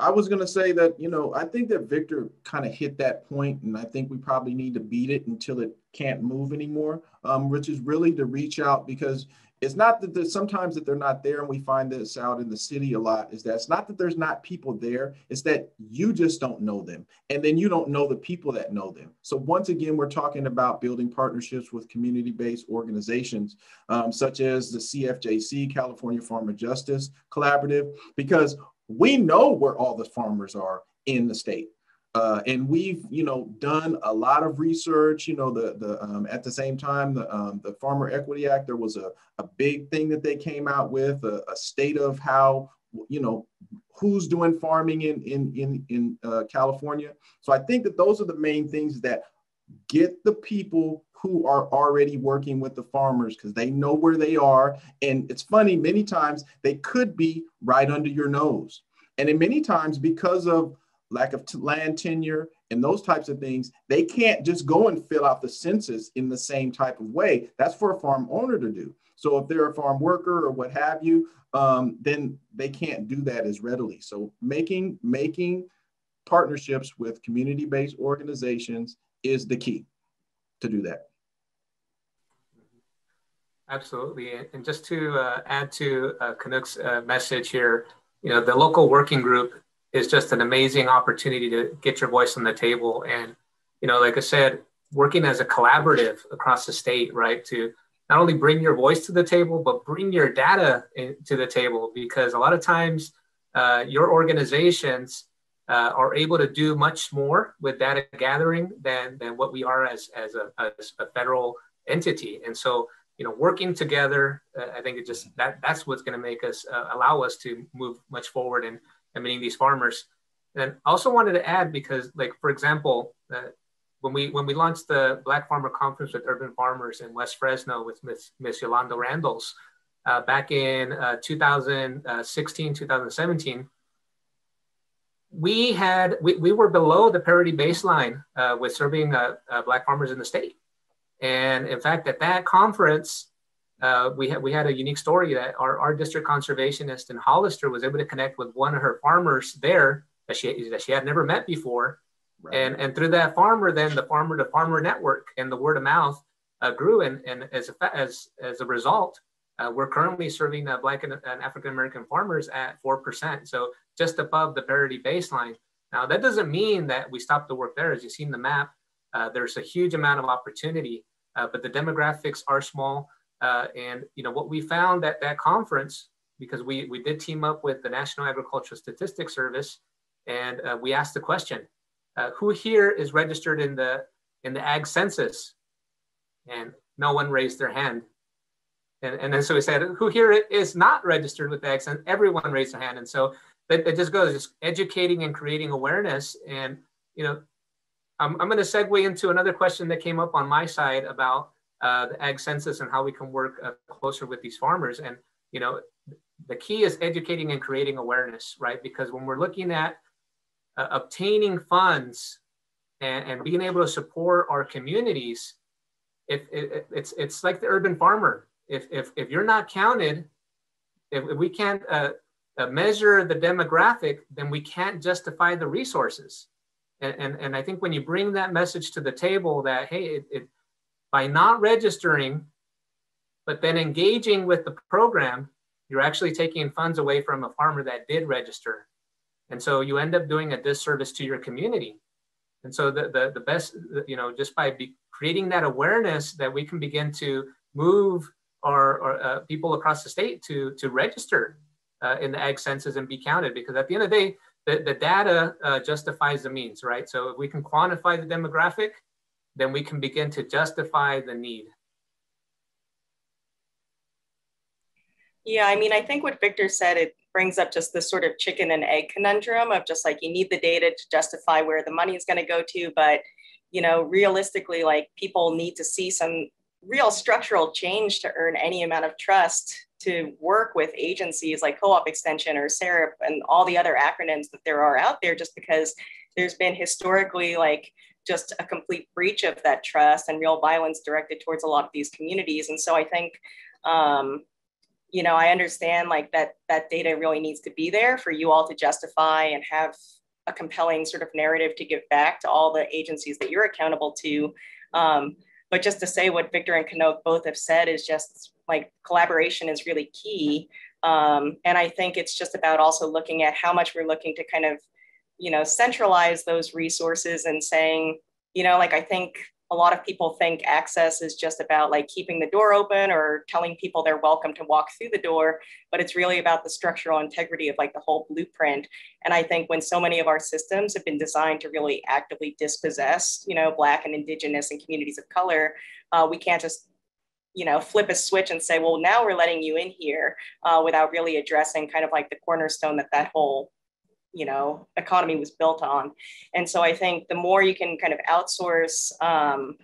I was going to say that, you know, I think that Victor kind of hit that point, and I think we probably need to beat it until it can't move anymore, um, which is really to reach out because it's not that there's sometimes that they're not there and we find this out in the city a lot is that it's not that there's not people there it's that you just don't know them and then you don't know the people that know them. So once again we're talking about building partnerships with community-based organizations um, such as the cfjc california farmer justice collaborative because we know where all the farmers are in the state uh, and we've, you know, done a lot of research. You know, the the um, at the same time, the um, the Farmer Equity Act, there was a, a big thing that they came out with, a, a state of how, you know, who's doing farming in in in in uh, California. So I think that those are the main things that get the people who are already working with the farmers because they know where they are. And it's funny, many times they could be right under your nose. And in many times, because of lack of land tenure, and those types of things, they can't just go and fill out the census in the same type of way. That's for a farm owner to do. So if they're a farm worker or what have you, um, then they can't do that as readily. So making making partnerships with community-based organizations is the key to do that. Absolutely, and just to uh, add to uh, Chanowk's uh, message here, you know, the local working group is just an amazing opportunity to get your voice on the table. And, you know, like I said, working as a collaborative across the state, right, to not only bring your voice to the table, but bring your data in, to the table because a lot of times uh, your organizations uh, are able to do much more with data gathering than, than what we are as, as, a, as a federal entity. And so, you know, working together, uh, I think it just that that's what's going to make us uh, allow us to move much forward and and meeting these farmers. And I also wanted to add because, like for example, uh, when we when we launched the Black Farmer Conference with urban farmers in West Fresno with Miss, Miss Yolanda Randles uh, back in uh, 2016, 2017, we had we, we were below the parity baseline uh, with serving uh, uh, Black farmers in the state. And in fact, at that conference, uh, we had we had a unique story that our, our district conservationist in Hollister was able to connect with one of her farmers there that she that she had never met before, right. and and through that farmer, then the farmer to farmer network and the word of mouth uh, grew, and and as a, as as a result, uh, we're currently serving uh, Black and, and African American farmers at four percent, so just above the parity baseline. Now that doesn't mean that we stop the work there. As you see in the map, uh, there's a huge amount of opportunity, uh, but the demographics are small. Uh, and you know what we found at that conference, because we, we did team up with the National Agricultural Statistics Service, and uh, we asked the question, uh, who here is registered in the, in the ag census? And no one raised their hand. And, and then so we said, who here is not registered with the ag census? Everyone raised their hand. And so it, it just goes, just educating and creating awareness. And, you know, I'm, I'm going to segue into another question that came up on my side about uh, the ag census and how we can work uh, closer with these farmers. And, you know, the key is educating and creating awareness, right? Because when we're looking at uh, obtaining funds and, and, being able to support our communities, if, it's, it's like the urban farmer. If, if, if you're not counted, if, if we can't uh, uh, measure the demographic, then we can't justify the resources. And, and, and I think when you bring that message to the table that, hey, it, it by not registering, but then engaging with the program, you're actually taking funds away from a farmer that did register. And so you end up doing a disservice to your community. And so the, the, the best, you know, just by creating that awareness that we can begin to move our, our uh, people across the state to, to register uh, in the ag census and be counted. Because at the end of the day, the, the data uh, justifies the means, right? So if we can quantify the demographic, then we can begin to justify the need. Yeah, I mean, I think what Victor said, it brings up just this sort of chicken and egg conundrum of just like you need the data to justify where the money is going to go to, but you know, realistically, like people need to see some real structural change to earn any amount of trust to work with agencies like co-op extension or SAREP and all the other acronyms that there are out there just because there's been historically like just a complete breach of that trust and real violence directed towards a lot of these communities. And so I think, um, you know, I understand like that that data really needs to be there for you all to justify and have a compelling sort of narrative to give back to all the agencies that you're accountable to. Um, but just to say what Victor and Chanowk both have said is just like collaboration is really key. Um, and I think it's just about also looking at how much we're looking to kind of you know, centralize those resources and saying, you know, like I think a lot of people think access is just about like keeping the door open or telling people they're welcome to walk through the door, but it's really about the structural integrity of like the whole blueprint. And I think when so many of our systems have been designed to really actively dispossess, you know, Black and Indigenous and communities of color, uh, we can't just you know flip a switch and say well now we're letting you in here uh, without really addressing kind of like the cornerstone that that whole you know economy was built on. And so i think the more you can kind of outsource um,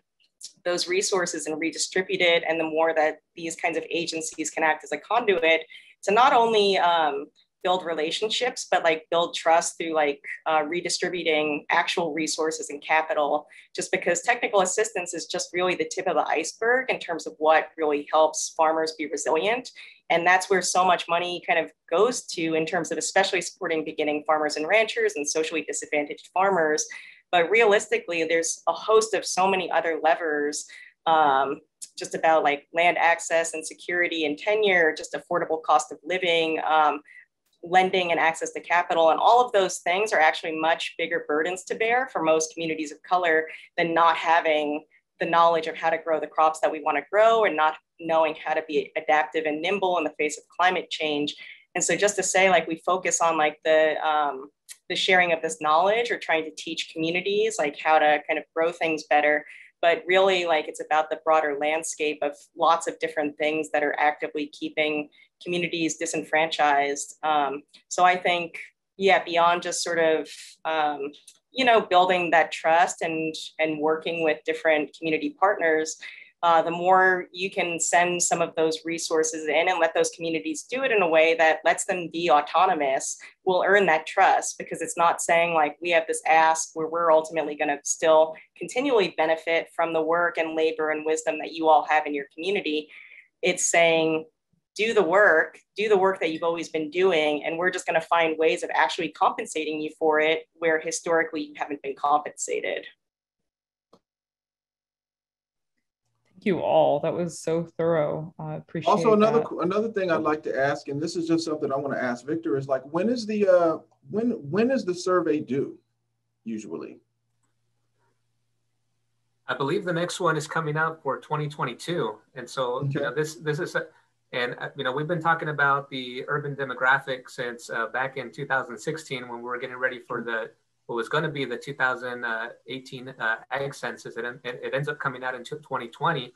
those resources and redistribute it and the more that these kinds of agencies can act as a conduit to not only um, build relationships, but like build trust through like uh, redistributing actual resources and capital, just because technical assistance is just really the tip of the iceberg in terms of what really helps farmers be resilient. And that's where so much money kind of goes to in terms of especially supporting beginning farmers and ranchers and socially disadvantaged farmers. But realistically, there's a host of so many other levers um, just about like land access and security and tenure, just affordable cost of living, um, lending and access to capital and all of those things are actually much bigger burdens to bear for most communities of color than not having the knowledge of how to grow the crops that we want to grow and not knowing how to be adaptive and nimble in the face of climate change. And so just to say like we focus on like the um, the sharing of this knowledge or trying to teach communities like how to kind of grow things better. But really like it's about the broader landscape of lots of different things that are actively keeping communities disenfranchised. Um, so I think, yeah, beyond just sort of, um, you know, building that trust and and working with different community partners, uh, the more you can send some of those resources in and let those communities do it in a way that lets them be autonomous, will earn that trust because it's not saying like we have this ask where we're ultimately going to still continually benefit from the work and labor and wisdom that you all have in your community. It's saying, do the work, do the work that you've always been doing, and we're just going to find ways of actually compensating you for it where historically you haven't been compensated. Thank you all. That was so thorough. I appreciate. Also, another that. another thing I'd like to ask, and this is just something I want to ask Victor, is like when is the uh, when when is the survey due? Usually. I believe the next one is coming out for 2022, and so okay. you know this this is. A, and uh, you know we've been talking about the urban demographic since uh, back in 2016 when we were getting ready for the what was going to be the 2018 uh, ag census. It, it, ends up coming out in 2020.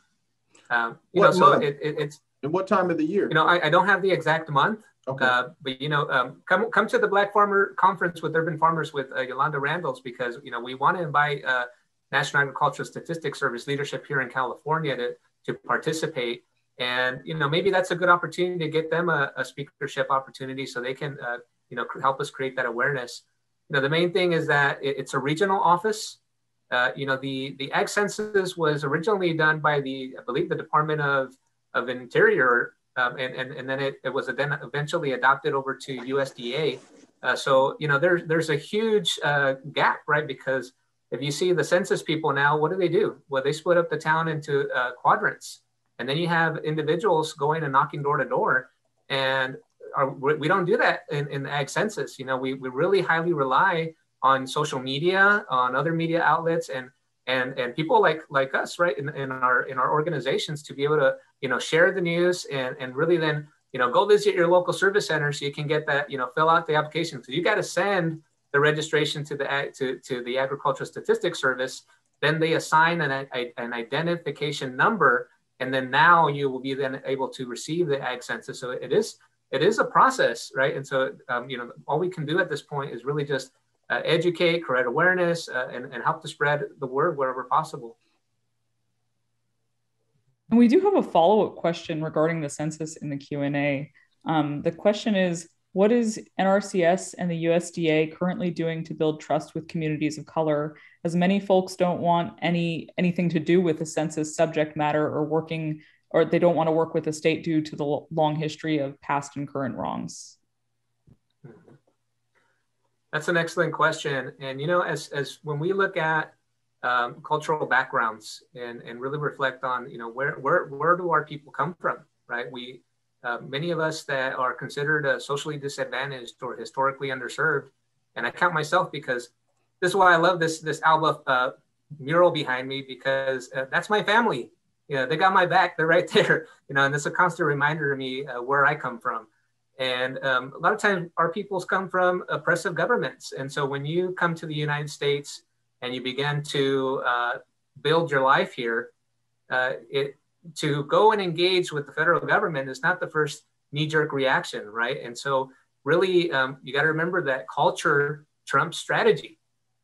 Um, you what know, month? so it, it, it's. And what time of the year? You know, I, I don't have the exact month. Okay. Uh, but you know, um, come come to the Black Farmer Conference with Urban Farmers with uh, Yolanda Randles because you know we want to invite uh, National Agricultural Statistics Service leadership here in California to to participate. And you know, maybe that's a good opportunity to get them a, a speakership opportunity so they can uh, you know help us create that awareness you know, the main thing is that it, it's a regional office. Uh, you know, the, the ag census was originally done by the, I believe, the Department of, of Interior, um, and, and, and then it, it was then eventually adopted over to USDA. Uh, so, you know, there's, there's a huge uh, gap, right? Because if you see the census people now, what do they do? Well, they split up the town into uh, quadrants. And then you have individuals going and knocking door to door. And we don't do that in, in the ag census. You know, we, we really highly rely on social media, on other media outlets, and and and people like like us, right, in, in our in our organizations to be able to you know share the news and and really then you know go visit your local service center so you can get that you know fill out the application. So you got to send the registration to the to to the Agricultural Statistics Service. Then they assign an, an identification number and then now you will be then able to receive the ag census. So it is it is a process, right? And so, um, you know, all we can do at this point is really just uh, educate, create awareness, uh, and, and help to spread the word wherever possible. And we do have a follow-up question regarding the census in the Q&A. Um, the question is, what is NRCS and the USDA currently doing to build trust with communities of color, as many folks don't want any anything to do with the census subject matter or working or they don't want to work with the state due to the long history of past and current wrongs? That's an excellent question. And, you know, as, as when we look at um, cultural backgrounds and, and really reflect on, you know, where, where, where do our people come from, right? We, uh, many of us that are considered uh, socially disadvantaged or historically underserved, and I count myself because this is why I love this, this Alba uh, mural behind me because uh, that's my family you know, they got my back. They're right there. You know, and it's a constant reminder to me uh, where I come from. And um, a lot of times our peoples come from oppressive governments. And so when you come to the United States and you begin to build your life here, it, to go and engage with the federal government is not the first knee-jerk reaction, right? And so really, um, you got to remember that culture trumps strategy.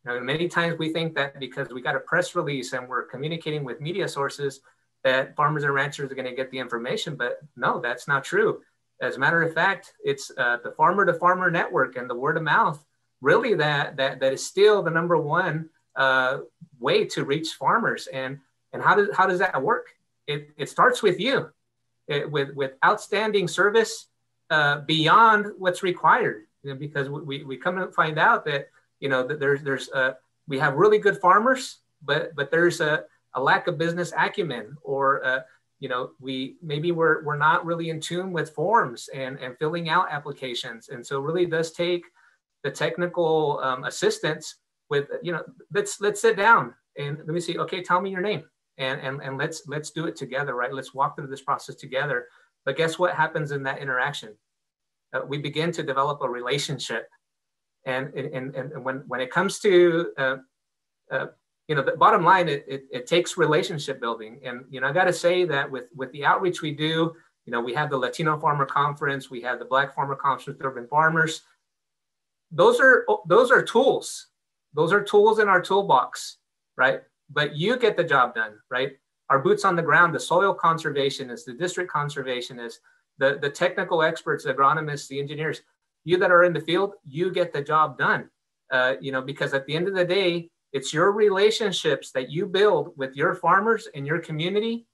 Know, many times we think that because we got a press release and we're communicating with media sources, that farmers and ranchers are going to get the information, but no, that's not true. As a matter of fact, it's uh, the farmer to farmer network and the word of mouth really that that that is still the number one uh, way to reach farmers. And and how does how does that work? It, it starts with you, it, with with outstanding service uh, beyond what's required. You know, because we, we come to find out that you know that there's there's uh, we have really good farmers, but but there's a a lack of business acumen or uh, you know we maybe we're, we're not really in tune with forms and, and filling out applications and so really does take the technical um, assistance with you know let's let's sit down and let me see okay tell me your name and and, and let's let's do it together right let's walk through this process together but guess what happens in that interaction uh, we begin to develop a relationship and and, and when when it comes to uh, uh, you know, the bottom line, it, it, it, takes relationship building. And, you know, I got to say that with, with the outreach we do, you know, we have the Latino Farmer Conference, we have the Black Farmer Conference with Urban Farmers. Those are, those are tools. those are tools in our toolbox, right? But you get the job done, right? Our boots on the ground, the soil conservationists, the district conservationists, the, the technical experts, the agronomists, the engineers, you that are in the field, you get the job done. Uh, you know, because at the end of the day, it's your relationships that you build with your farmers and your community,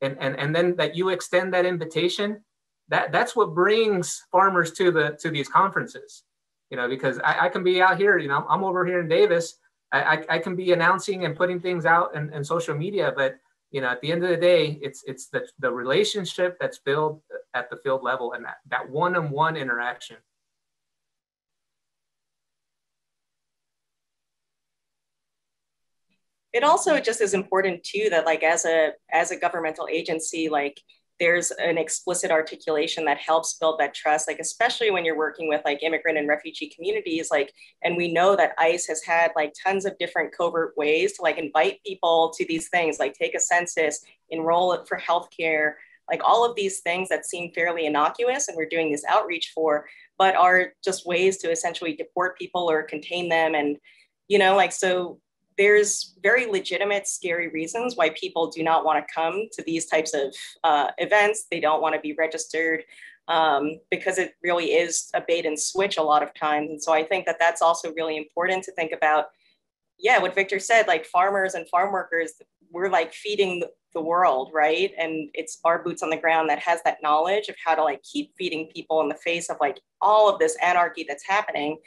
and, and, and then that you extend that invitation. That, that's what brings farmers to the to these conferences you know, because I, I, can be out here, you know, I'm over here in Davis. I, I, can be announcing and putting things out in, in, social media, but you know, at the end of the day, it's it's the, the relationship that's built at the field level and that, that one-on-one interaction. It also just is important too that like as a as a governmental agency, like there's an explicit articulation that helps build that trust like especially when you're working with like immigrant and refugee communities like and we know that ICE has had like tons of different covert ways to like invite people to these things like take a census enroll it for healthcare like all of these things that seem fairly innocuous and we're doing this outreach for but are just ways to essentially deport people or contain them and you know like so there's very legitimate, scary reasons why people do not want to come to these types of uh, events. They don't want to be registered um, because it really is a bait and switch a lot of times. And so I think that that's also really important to think about. Yeah, what Victor said, like farmers and farm workers, we're like feeding the world, right? And it's our boots on the ground that has that knowledge of how to like keep feeding people in the face of like all of this anarchy that's happening.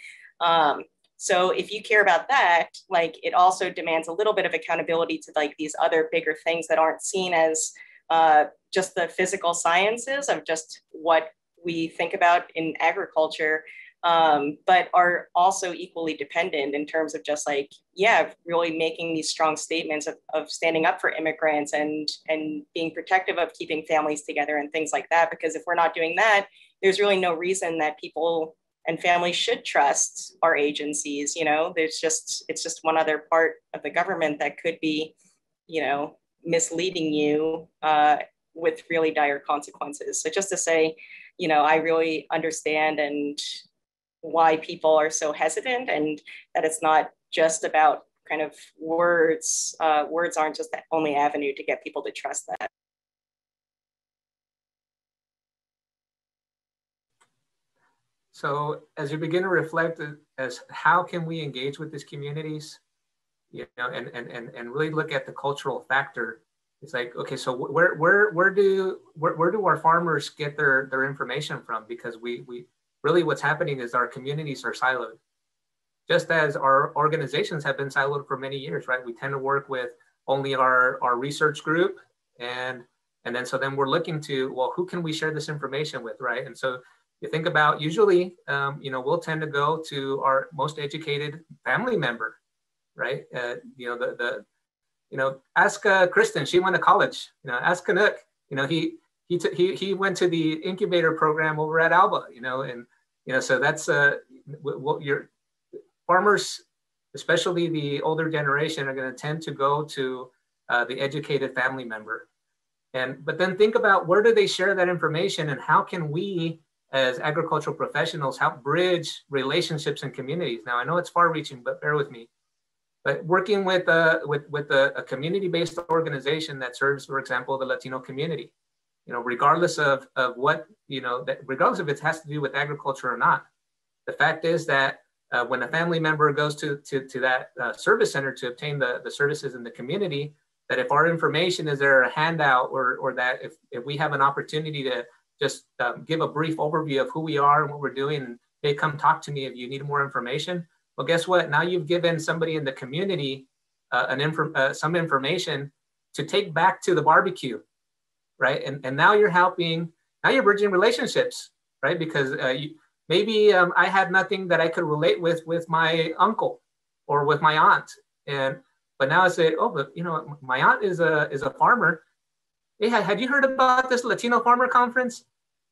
Um, so if you care about that, like it also demands a little bit of accountability to like these other bigger things that aren't seen as uh, just the physical sciences of just what we think about in agriculture, um, but are also equally dependent in terms of just like, yeah, really making these strong statements of, of standing up for immigrants and, and being protective of keeping families together and things like that. Because if we're not doing that, there's really no reason that people and families should trust our agencies you know? There's just it's just one other part of the government that could be you know misleading you uh, with really dire consequences. So just to say you know i really understand and why people are so hesitant and that it's not just about kind of words uh, words aren't just the only avenue to get people to trust that So as you begin to reflect uh, as how can we engage with these communities, you know, and, and, and, and really look at the cultural factor, it's like, okay, so where, where, where do, where, where do our farmers get their, their information from? Because we, we really what's happening is our communities are siloed. Just as our organizations have been siloed for many years, right? We tend to work with only our, our research group and and then so then we're looking to well who can we share this information with right and so you think about usually, um, you know, we'll tend to go to our most educated family member, right? Uh, you know, the, the, you know, ask uh, Kristyn, she went to college, you know, ask Chanowk, you know, he, he, t- he, he went to the incubator program over at Alba, you know, and, you know, so that's uh, what your farmers, especially the older generation are going to tend to go to uh, the educated family member. And, but then think about where do they share that information and how can we as agricultural professionals help bridge relationships and communities. Now, I know it's far reaching, but bear with me. But working with, a, with, with a, a community-based organization that serves, for example, the Latino community, you know, regardless of, of what, you know, that regardless if it has to do with agriculture or not, the fact is that uh, when a family member goes to, to, to that uh, service center to obtain the, the services in the community, that if our information is there a handout or, or that if, if we have an opportunity to just um, give a brief overview of who we are and what we're doing. They come talk to me if you need more information. Well, guess what? Now you've given somebody in the community uh, an inf- uh, some information to take back to the barbecue, right? And, and now you're helping, now you're bridging relationships, right? Because uh, you, maybe um, I had nothing that I could relate with with my uncle or with my aunt. And, but now I say, oh, but you know, my aunt is a, is a farmer hey, had you heard about this Latino Farmer Conference?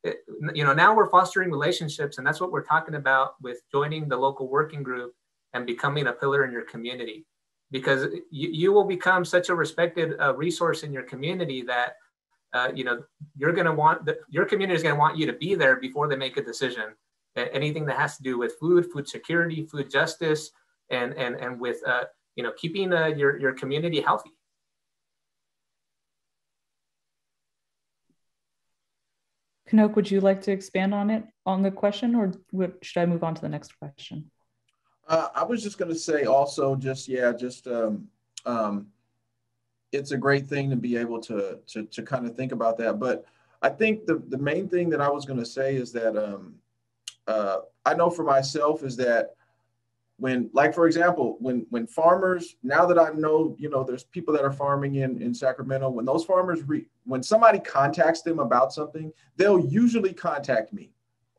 It, you know, now we're fostering relationships, and that's what we're talking about with joining the local working group and becoming a pillar in your community. Because you, you will become such a respected uh, resource in your community that uh, you know you're going to want the, your community is going to want you to be there before they make a decision. Anything that has to do with food, food security, food justice, and and and with uh, you know keeping uh, your your community healthy. Chanowk, would you like to expand on it on the question, or what, should I move on to the next question? Uh, I was just going to say also, just yeah, just um, um, it's a great thing to be able to to to kind of think about that. But I think the the main thing that I was going to say is that um, uh, I know for myself is that when like for example when when farmers now that i know you know there's people that are farming in in sacramento when those farmers re, when somebody contacts them about something they'll usually contact me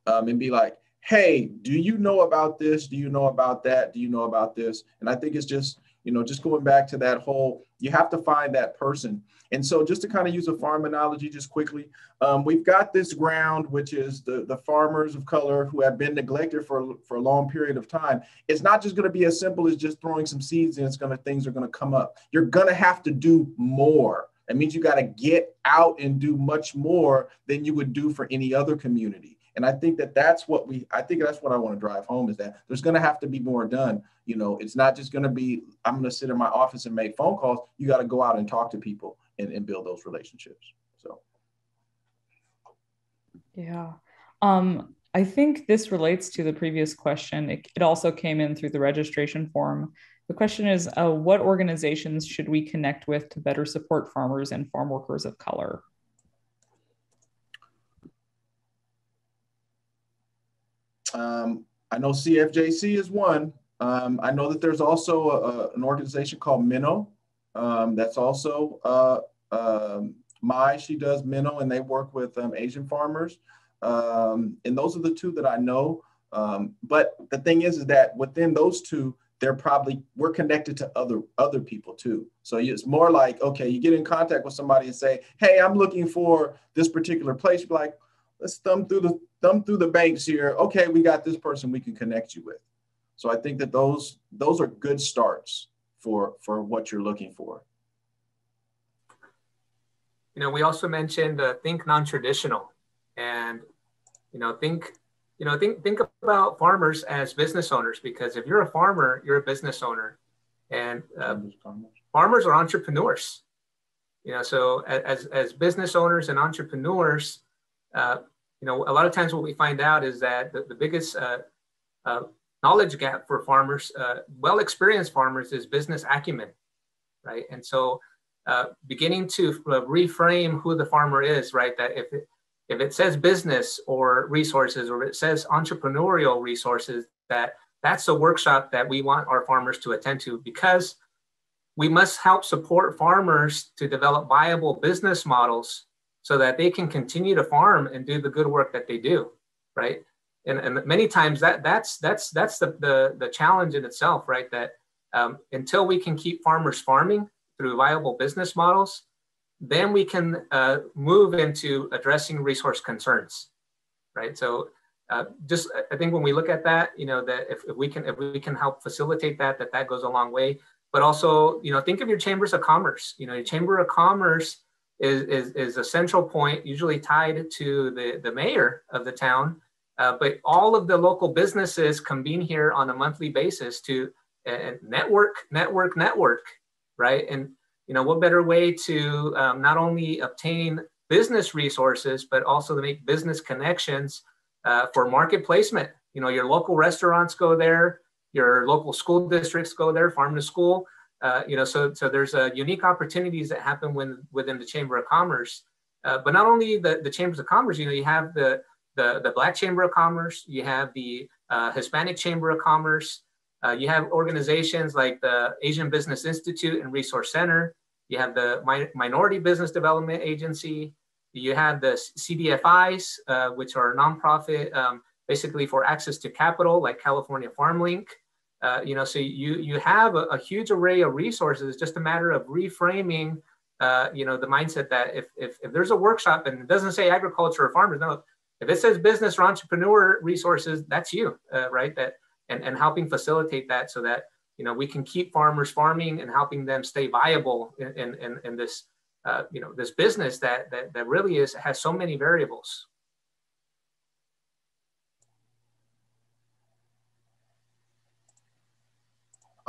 um, and be like hey do you know about this? Do you know about that? Do you know about this? And i think it's just you know just going back to that whole you have to find that person and so just to kind of use a farm analogy just quickly, um, we've got this ground, which is the, the farmers of color who have been neglected for, for a long period of time. It's not just going to be as simple as just throwing some seeds and it's going to, things are going to come up. You're going to have to do more. That means you got to get out and do much more than you would do for any other community. And I think that that's what we, I think that's what I want to drive home is that there's going to have to be more done. You know, it's not just going to be, I'm going to sit in my office and make phone calls. You got to go out and talk to people and, and build those relationships. So, yeah. Um, I think this relates to the previous question. It, it, also came in through the registration form. The question is uh, what organizations should we connect with to better support farmers and farm workers of color? Um, I know CFJC is one. Um, I know that there's also a, an organization called Minnow um, that's also uh, um, she does Minnow, and they work with um, Asian farmers. Um, and those are the two that I know. Um, but the thing is, is that within those two, they're probably we're connected to other other people too. So it's more like okay, you get in contact with somebody and say, hey, I'm looking for this particular place. You're like, let's thumb through the thumb through the banks here. Okay, we got this person we can connect you with. So I think that those those are good starts for for what you're looking for. You know, we also mentioned uh, think non-traditional, and you know, think you know think think about farmers as business owners because if you're a farmer, you're a business owner, and um, farmers are entrepreneurs. You know, so as as business owners and entrepreneurs, uh, you know, a lot of times what we find out is that the, the biggest uh, uh, knowledge gap for farmers, uh, well experienced farmers, is business acumen, right? And so, uh, beginning to uh, reframe who the farmer is, right? That if it, if it says business or resources, or it says entrepreneurial resources, that that's a workshop that we want our farmers to attend to because we must help support farmers to develop viable business models so that they can continue to farm and do the good work that they do, right? And, and many times that that's that's that's the, the, the challenge in itself right? That um, until we can keep farmers farming through viable business models then we can uh, move into addressing resource concerns right? So uh, just i think when we look at that you know that if, if we can if we can help facilitate that that that goes a long way. But also you know think of your chambers of commerce. You know your chamber of commerce is, is, is a central point usually tied to the, the mayor of the town uh, but all of the local businesses convene here on a monthly basis to uh, network, network, network, right? And you know, what better way to um, not only obtain business resources, but also to make business connections uh, for market placement. You know, your local restaurants go there, your local school districts go there, farm to school. Uh, you know, so so there's uh, unique opportunities that happen when within the Chamber of Commerce. Uh, but not only the, the chambers of commerce, you know, you have the the, the Black Chamber of Commerce, you have the uh, Hispanic Chamber of Commerce, uh, you have organizations like the Asian Business Institute and Resource Center, you have the Mi Minority Business Development Agency, you have the CDFIs, uh, which are nonprofit, um, basically for access to capital, like California Farm Link. Uh, you know, so you you have a, a, huge array of resources. Just a matter of reframing, uh, you know, the mindset that if, if if there's a workshop and it doesn't say agriculture or farmers, no, if it says business or entrepreneur resources, that's you, uh, right? That and, and helping facilitate that so that you know we can keep farmers farming and helping them stay viable in, in, in this uh, you know this business that, that that really is has so many variables.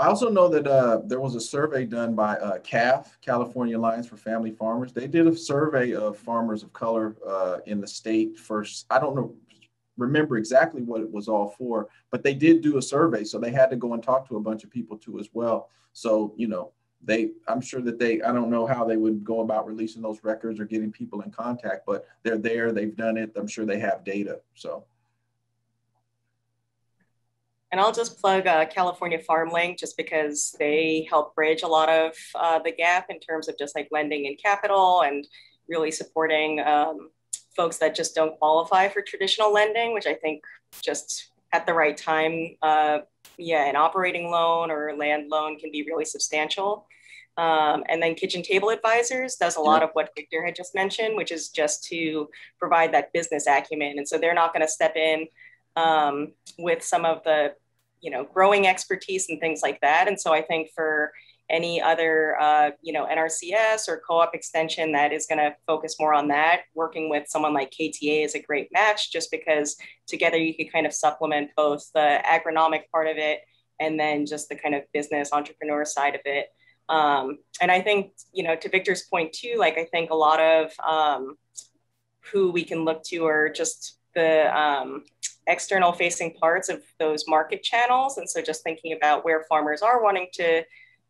I also know that uh, there was a survey done by uh, CAFF, California Alliance for Family Farmers. They did a survey of farmers of color uh, in the state first. I don't know, remember exactly what it was all for, but they did do a survey. So they had to go and talk to a bunch of people too as well. So, you know, they, I'm sure that they, I don't know how they would go about releasing those records or getting people in contact, but they're there, they've done it. I'm sure they have data. So. And I'll just plug uh, California Farm Link just because they help bridge a lot of uh, the gap in terms of just like lending and capital and really supporting um, folks that just don't qualify for traditional lending, which I think just at the right time, uh, yeah, an operating loan or land loan can be really substantial. Um, and then Kitchen Table Advisors does a lot of what Victor had just mentioned, which is just to provide that business acumen. And so they're not going to step in um, with some of the you know, growing expertise and things like that. And so I think for any other, uh, you know, NRCS or co-op extension that is going to focus more on that, working with someone like KTA is a great match just because together you could kind of supplement both the agronomic part of it and then just the kind of business entrepreneur side of it. Um, and I think, you know, to Victor's point too, like I think a lot of um, who we can look to are just the um, external facing parts of those market channels. And so just thinking about where farmers are wanting to,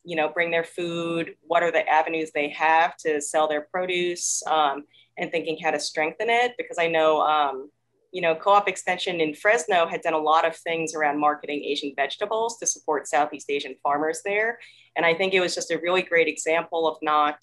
you know, bring their food, what are the avenues they have to sell their produce, um, and thinking how to strengthen it. Because I know, um, you know, Co-op Extension in Fresno had done a lot of things around marketing Asian vegetables to support Southeast Asian farmers there. And I think it was just a really great example of not,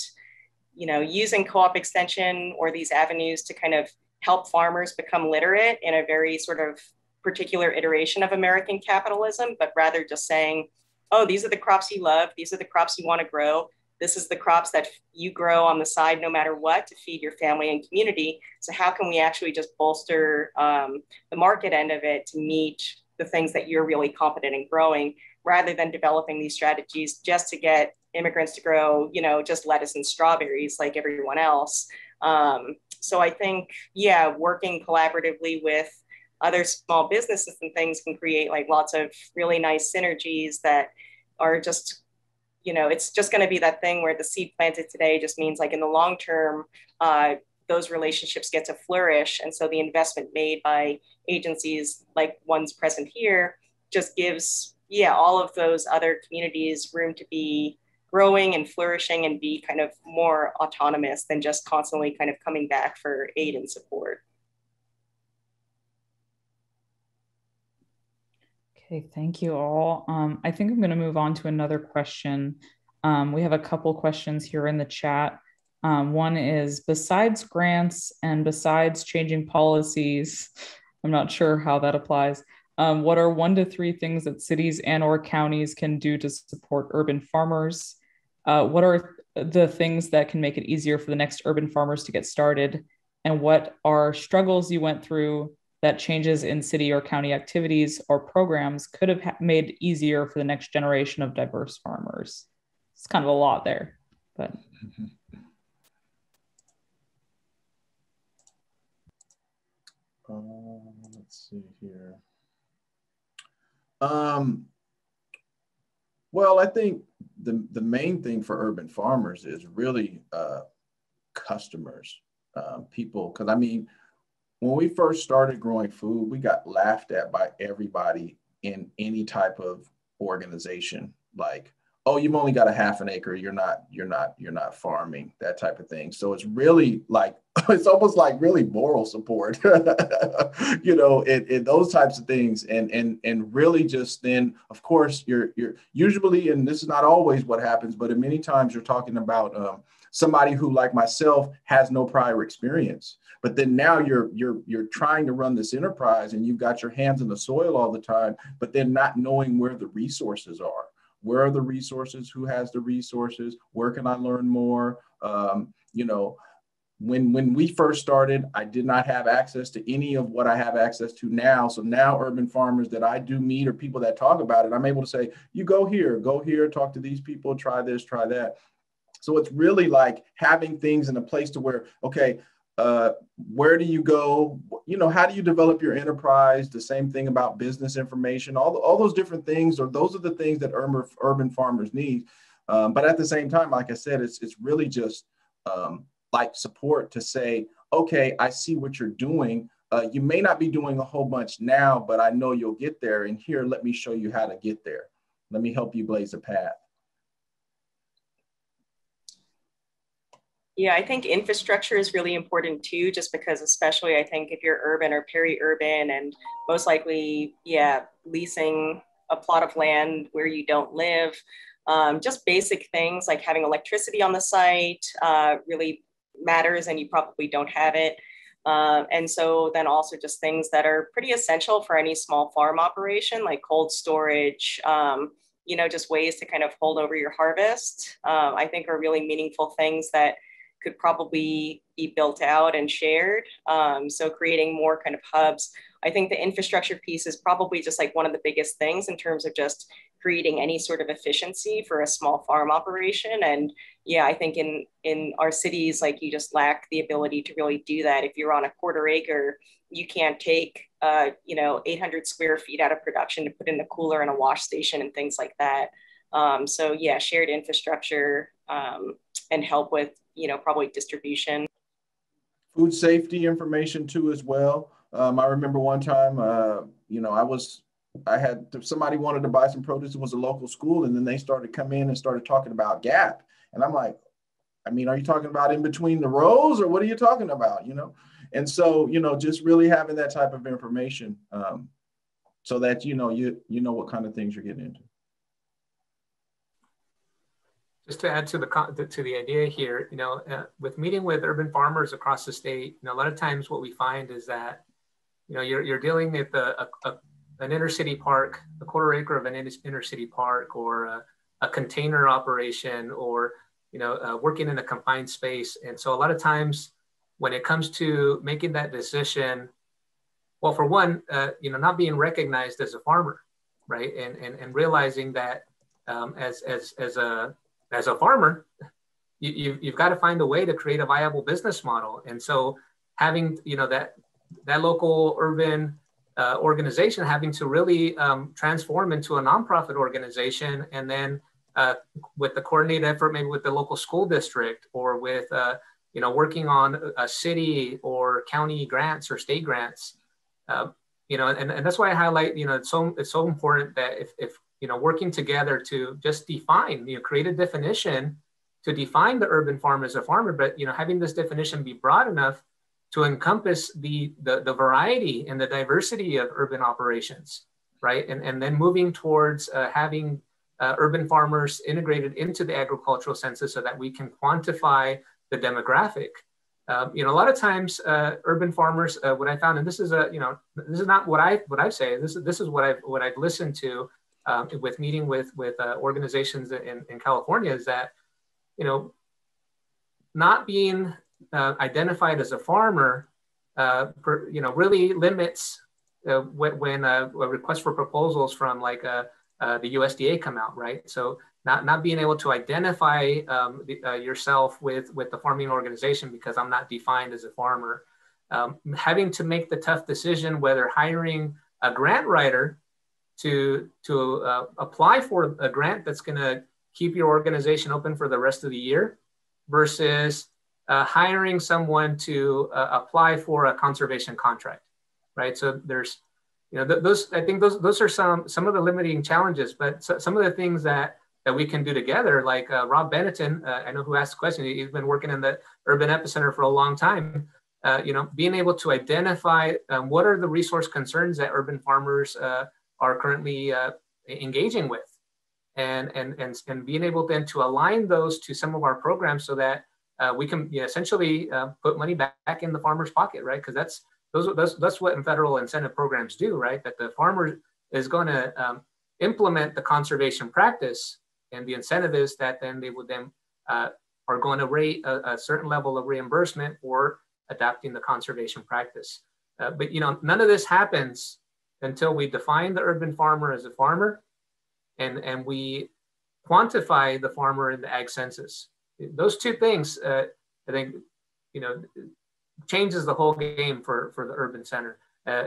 you know, using Co-op Extension or these avenues to kind of help farmers become literate in a very sort of particular iteration of American capitalism, but rather just saying, oh, these are the crops you love, these are the crops you want to grow. This is the crops that you grow on the side no matter what to feed your family and community. So, how can we actually just bolster um, the market end of it to meet the things that you're really competent in growing rather than developing these strategies just to get immigrants to grow, you know, just lettuce and strawberries like everyone else? Um, so I think, yeah, working collaboratively with other small businesses and things can create like lots of really nice synergies that are just you know it's just going to be that thing where the seed planted today just means like in the long term uh, those relationships get to flourish. And so the investment made by agencies like ones present here just gives yeah all of those other communities room to be growing and flourishing and be kind of more autonomous than just constantly kind of coming back for aid and support. Okay, thank you all. Um, I think I'm going to move on to another question. Um, we have a couple questions here in the chat. Um, one is besides grants and besides changing policies, I'm not sure how that applies. Um, what are one to three things that cities and or counties can do to support urban farmers? Uh, what are the things that can make it easier for the next urban farmers to get started? And what are struggles you went through that changes in city or county activities or programs could have ha- made easier for the next generation of diverse farmers? It's kind of a lot there, but. Um, let's see here. Um, well, I think the, the main thing for urban farmers is really uh, customers, uh, people. Because I mean, when we first started growing food, we got laughed at by everybody in any type of organization. Like, oh you've only got a half an acre you're not you're not you're not farming that type of thing. So it's really like it's almost like really moral support you know in, in those types of things. And and and really just then of course you're you're usually and this is not always what happens but many times you're talking about um, somebody who like myself has no prior experience. But then now you're you're you're trying to run this enterprise and you've got your hands in the soil all the time but then not knowing where the resources are where are the resources? Who has the resources? Where can i learn more? Um, you know when when we first started i did not have access to any of what i have access to now. So now urban farmers that i do meet or people that talk about it i'm able to say you go here go here talk to these people try this try that. So it's really like having things in a place to where okay uh, where do you go? You know, how do you develop your enterprise? The same thing about business information, all, all those different things, or those are the things that urban, urban farmers need. Um, but at the same time, like I said, it's, it's really just um, like support to say, okay, I see what you're doing. Uh, you may not be doing a whole bunch now, but I know you'll get there. And here, let me show you how to get there. Let me help you blaze a path. Yeah, I think infrastructure is really important too, just because, especially, I think if you're urban or peri urban and most likely, yeah, leasing a plot of land where you don't live, um, just basic things like having electricity on the site uh, really matters, and you probably don't have it. Uh, and so then also just things that are pretty essential for any small farm operation, like cold storage, um, you know, just ways to kind of hold over your harvest, uh, I think are really meaningful things that could probably be built out and shared. Um, so creating more kind of hubs. I think the infrastructure piece is probably just like one of the biggest things in terms of just creating any sort of efficiency for a small farm operation. And yeah, I think in in our cities, like you just lack the ability to really do that. If you're on a quarter acre, you can't take uh, you know 800 square feet out of production to put in a cooler and a wash station and things like that. Um, so yeah, shared infrastructure um, and help with you know, probably distribution. Food safety information too, as well. Um, I remember one time, uh, you know, I was, I had somebody wanted to buy some produce. It was a local school, and then they started come in and started talking about GAP, and I'm like, I mean, are you talking about in between the rows, or what are you talking about? You know, and so you know, just really having that type of information, um, so that you know you you know what kind of things you're getting into just to add to the to the idea here, you know, uh, with meeting with urban farmers across the state, you know, a lot of times what we find is that, you know, you're, you're dealing with a, a, an inner city park, a quarter acre of an inner city park, or a, a container operation, or you know, uh, working in a confined space. And so a lot of times, when it comes to making that decision, well, for one, uh, you know, not being recognized as a farmer, right, and and, and realizing that um, as as as a as a farmer, you, you, you've got to find a way to create a viable business model. And so having, you know, that, that local urban uh, organization having to really um, transform into a nonprofit organization and then uh, with the coordinated effort, maybe with the local school district or with, uh, you know, working on a city or county grants or state grants, uh, you know, and, and that's why I highlight, you know, it's so, it's so important that if, if you know, working together to just define, you know, create a definition to define the urban farmer as a farmer, but you know, having this definition be broad enough to encompass the the, the variety and the diversity of urban operations, right? And, and then moving towards uh, having uh, urban farmers integrated into the agricultural census so that we can quantify the demographic. Um, you know, a lot of times, uh, urban farmers, uh, what I found, and this is a, you know, this is not what I what I say. This is this is what I've what I've listened to um, with meeting with with uh, organizations in, in California is that you know not being uh, identified as a farmer uh, per, you know really limits uh, when, when uh, a request for proposals from like uh, the USDA come out right? So not not being able to identify um, the, yourself with with the farming organization because I'm not defined as a farmer. Um, having to make the tough decision whether hiring a grant writer to to uh, apply for a grant that's going to keep your organization open for the rest of the year versus uh, hiring someone to uh, apply for a conservation contract right? So there's you know th- those i think those those are some some of the limiting challenges but so, some of the things that that we can do together like uh, Rob Bennaton uh, i know who asked the question he's been working in the urban epicenter for a long time. Uh, you know being able to identify um, what are the resource concerns that urban farmers are currently uh, engaging with and, and, and, and being able then to align those to some of our programs so that uh, we can essentially uh, put money back, back in the farmer's pocket, right? Because that's, those, that's, that's what federal incentive programs do, right? That the farmer is going to um, implement the conservation practice and the incentive is that then they would then uh, are going to rate a, a, certain level of reimbursement for adapting the conservation practice. Uh, but you know, none of this happens until we define the urban farmer as a farmer and, and we quantify the farmer in the ag census. Those two things, uh, I think, you know, changes the whole game for, for the urban center. Uh,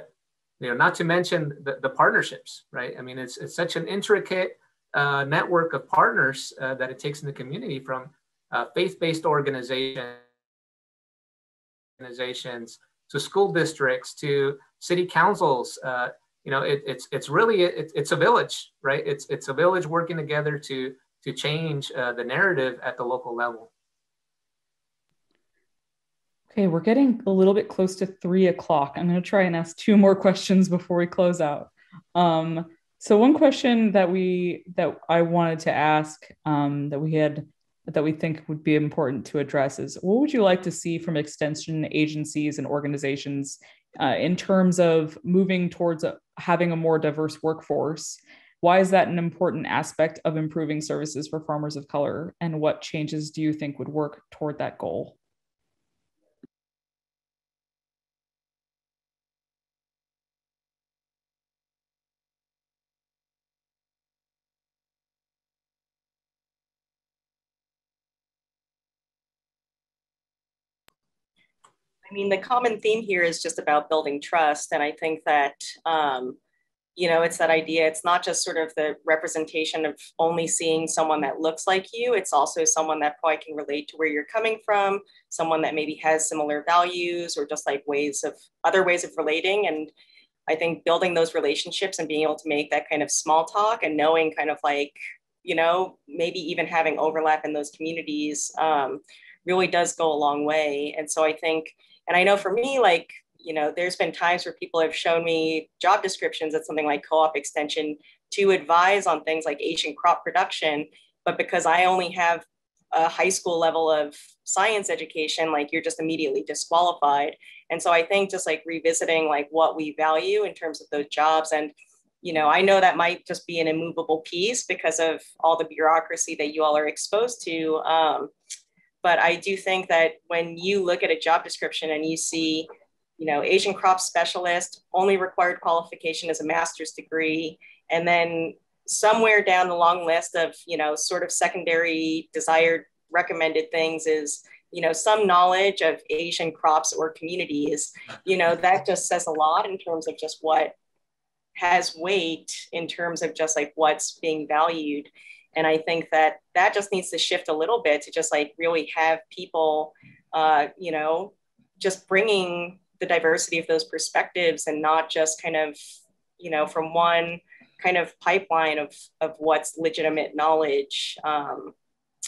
you know, not to mention the, the partnerships, right? I mean, it's, it's such an intricate uh, network of partners uh, that it takes in the community from uh, faith-based organizations, organizations to school districts to city councils. Uh, you know, it, it's it's really it, it's a village, right? It's it's a village working together to to change uh, the narrative at the local level. Okay, we're getting a little bit close to three o'clock. I'm going to try and ask two more questions before we close out. Um, so one question that we that I wanted to ask um, that we had that we think would be important to address is what would you like to see from extension agencies and organizations uh, in terms of moving towards a, having a more diverse workforce? Why is that an important aspect of improving services for farmers of color? And what changes do you think would work toward that goal? Mean, the common theme here is just about building trust. And I think that, um, you know, it's that idea. It's not just sort of the representation of only seeing someone that looks like you. It's also someone that probably can relate to where you're coming from, someone that maybe has similar values or just like ways of other ways of relating. And I think building those relationships and being able to make that kind of small talk and knowing kind of like, you know, maybe even having overlap in those communities um, really does go a long way. And so I think, and I know for me, like, you know, there's been times where people have shown me job descriptions at something like co-op extension to advise on things like Asian crop production. But because I only have a high school level of science education, like you're just immediately disqualified. And so I think just like revisiting like what we value in terms of those jobs and you know, I know that might just be an immovable piece because of all the bureaucracy that you all are exposed to. Um, but I do think that when you look at a job description and you see, you know, Asian crop specialist, only required qualification is a master's degree, and then somewhere down the long list of, you know, sort of secondary desired recommended things is, you know, some knowledge of Asian crops or communities, you know, that just says a lot in terms of just what has weight in terms of just like what's being valued and i think that that just needs to shift a little bit to just like really have people uh, you know just bringing the diversity of those perspectives and not just kind of you know from one kind of pipeline of of what's legitimate knowledge. Um,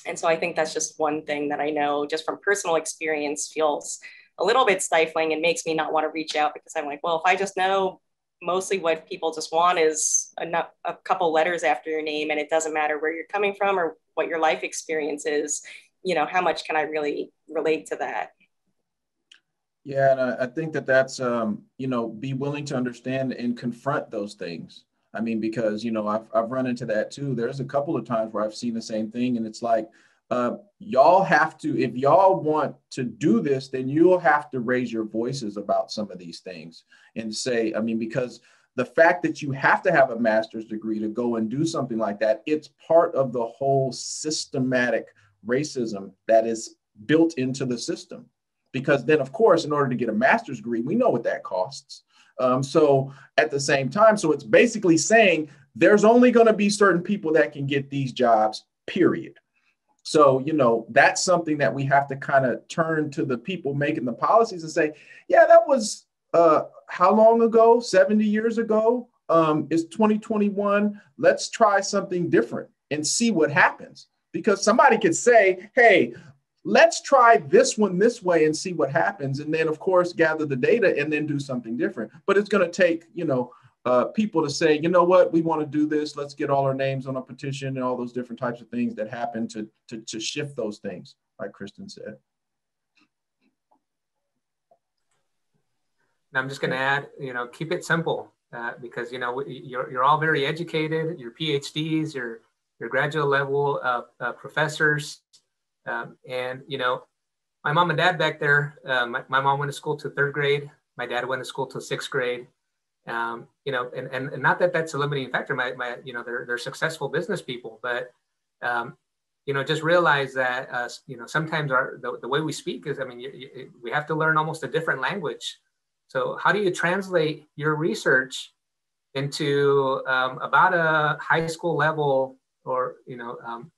and so i think that's just one thing that i know just from personal experience feels a little bit stifling and makes me not want to reach out because i'm like well if i just know mostly what people just want is a, a couple letters after your name and it doesn't matter where you're coming from or what your life experience is. You know how much can i really relate to that? Yeah and i, I think that that's um, you know be willing to understand and confront those things. I mean because you know I've, I've run into that too. There's a couple of times where i've seen the same thing and it's like uh, y'all have to if y'all want to do this then you'll have to raise your voices about some of these things and say i mean because the fact that you have to have a master's degree to go and do something like that it's part of the whole systematic racism that is built into the system. Because then of course in order to get a master's degree we know what that costs. Um, so at the same time so it's basically saying there's only going to be certain people that can get these jobs period so, you know, that's something that we have to kind of turn to the people making the policies and say, yeah, that was uh, how long ago? 70 years ago? Um, it's 2021. Let's try something different and see what happens. Because somebody could say, hey, let's try this one this way and see what happens. And then, of course, gather the data and then do something different. But it's going to take, you know, uh, people to say, you know what, we want to do this. Let's get all our names on a petition and all those different types of things that happen to, to, to shift those things, like Kristyn said. I'm just going to add, you know, keep it simple uh, because, you know, you're, you're all very educated, your PhDs, your, your graduate level uh, uh, professors. Um, and, you know, my mom and dad back there, uh, my, my mom went to school to third grade. My dad went to school to sixth grade. Um, you know, and, and, and not that that's a limiting factor. My, my, you know, they're, they're successful business people, but um, you know, just realize that, uh, you know, sometimes our, the, the way we speak is, I mean, you, you, we have to learn almost a different language. So how do you translate your research into um, about a high school level or, you know, um,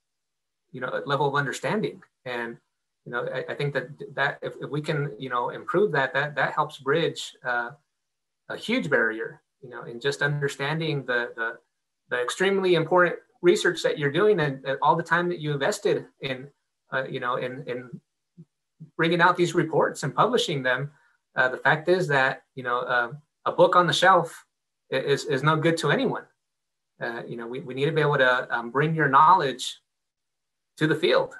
you know, level of understanding? And, you know, I, I think that that if, if, we can, you know, improve that, that, that helps bridge uh, a huge barrier, you know, in just understanding the, the, the extremely important research that you're doing and, and all the time that you invested in, uh, you know, in, in bringing out these reports and publishing them. Uh, the fact is that, you know, uh, a book on the shelf is, is no good to anyone. Uh, you know, we, we need to be able to um, bring your knowledge to the field.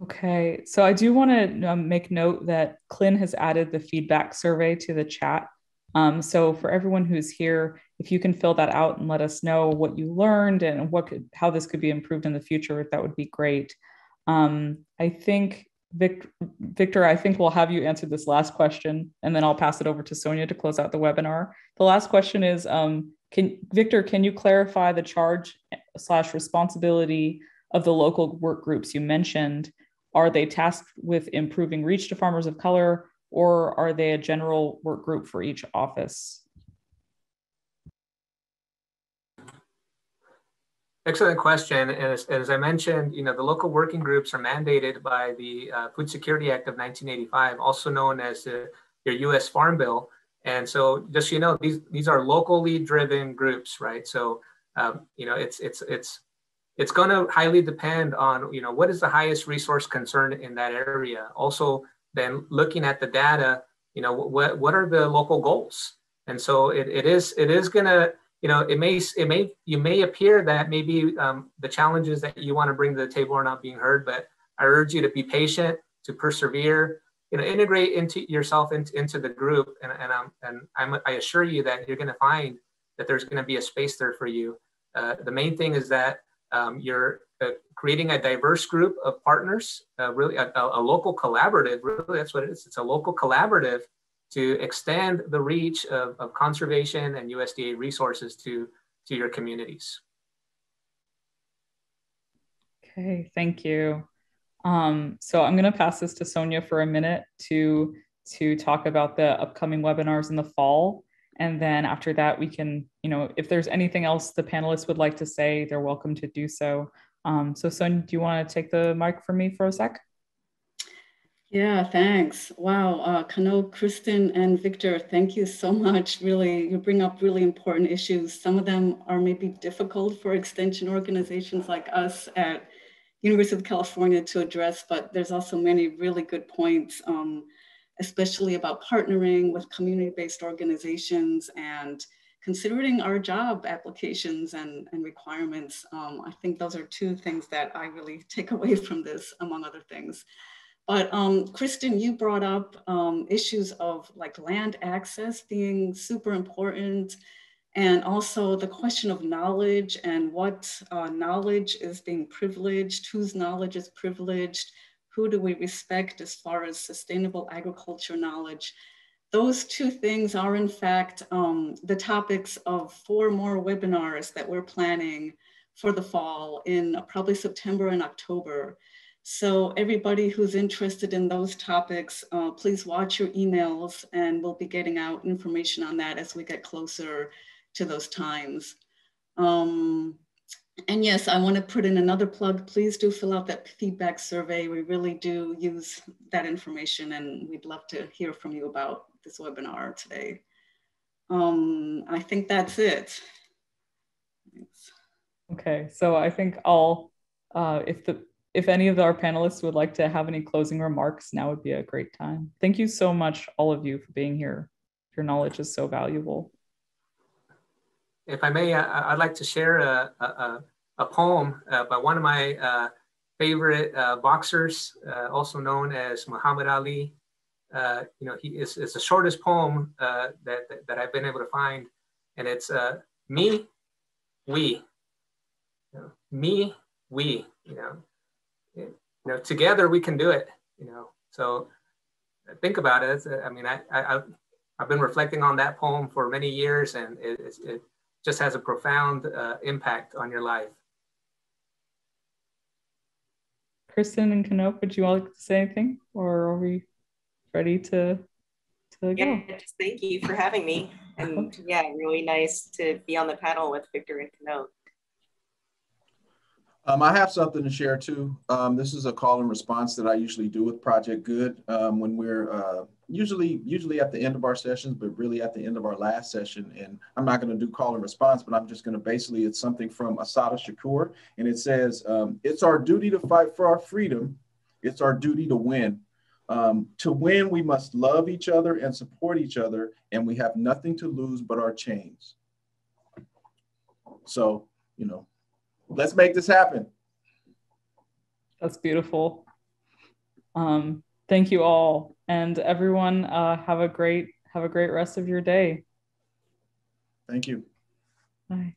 Okay, so I do want to um, make note that Clin has added the feedback survey to the chat. Um, so for everyone who's here, if you can fill that out and let us know what you learned and what could, how this could be improved in the future, that would be great. Um, I think Victor, Victor, I think we'll have you answer this last question, and then I'll pass it over to Sonja to close out the webinar. The last question is, um, can Victor, can you clarify the charge slash responsibility of the local work groups you mentioned? Are they tasked with improving reach to farmers of color, or are they a general work group for each office? Excellent question. And as, as, I mentioned, you know, the local working groups are mandated by the uh, Food Security Act of 1985, also known as the, your U.S. Farm Bill. And so, just so you know, these these are locally driven groups, right? So, um, you know, it's it's it's it's going to highly depend on you know what is the highest resource concern in that area. Also, then looking at the data, you know, what what are the local goals? And so, it, it is it is going to you know, it may, it may, you may appear that maybe um, the challenges that you want to bring to the table are not being heard, but I urge you to be patient, to persevere, you know, integrate into yourself into, into the group. And, and, um, and I'm, I assure you that you're going to find that there's going to be a space there for you. Uh, the main thing is that um, you're uh, creating a diverse group of partners, uh, really a, a, local collaborative, really that's what it is. It's a local collaborative to extend the reach of, of conservation and USDA resources to, to your communities. Okay, thank you. Um, so I'm going to pass this to Sonja for a minute to, to talk about the upcoming webinars in the fall. And then after that, we can, you know, if there's anything else the panelists would like to say, they're welcome to do so. Um, so Sonja, do you want to take the mic from me for a sec? Yeah, thanks. Wow, uh, Chanowk, Kristyn, and Victor, thank you so much. Really, you bring up really important issues. Some of them are maybe difficult for extension organizations like us at University of California to address, but there's also many really good points, um, especially about partnering with community-based organizations and considering our job applications and, and requirements. Um, I think those are two things that I really take away from this, among other things. But um, Kristyn, you brought up um, issues of like land access being super important and also the question of knowledge and what uh, knowledge is being privileged, whose knowledge is privileged, who do we respect as far as sustainable agriculture knowledge. Those two things are in fact um, the topics of four more webinars that we're planning for the fall in probably September and October. So everybody who's interested in those topics, uh, please watch your emails and we'll be getting out information on that as we get closer to those times. Um, and yes, I want to put in another plug. Please do fill out that feedback survey. We really do use that information and we'd love to hear from you about this webinar today. Um, I think that's it. Thanks. Okay, so I think I'll, uh, if the if any of our panelists would like to have any closing remarks, now would be a great time. Thank you so much, all of you, for being here. Your knowledge is so valuable. If I may, I, would like to share a, a, a poem uh, by one of my uh, favorite uh, boxers, uh, also known as Muhammad Ali uh, you know, he is, the shortest poem uh, that, that I've been able to find. And it's uh, me, we, you know, me, we, you know, you know, together we can do it, you know. So uh, think about it. Uh, I mean, I, I, I've been reflecting on that poem for many years and it, it, it just has a profound uh, impact on your life. Kristyn and Chanowk, would you all like to say anything or are we ready to, to yeah, go? just thank you for having me. And yeah, really nice to be on the panel with Victor and Chanowk. Um, I have something to share too. Um, this is a call and response that I usually do with Project Good um, when we're uh, usually usually at the end of our sessions, but really at the end of our last session. And I'm not going to do call and response, but I'm just going to basically it's something from Assata Shakur, and it says um, it's our duty to fight for our freedom. It's our duty to win. Um, to win, we must love each other and support each other, and we have nothing to lose but our chains. So, you know, let's make this happen. That's beautiful. Um, thank you all, and everyone. Uh, have a great have a great rest of your day. Thank you. Bye.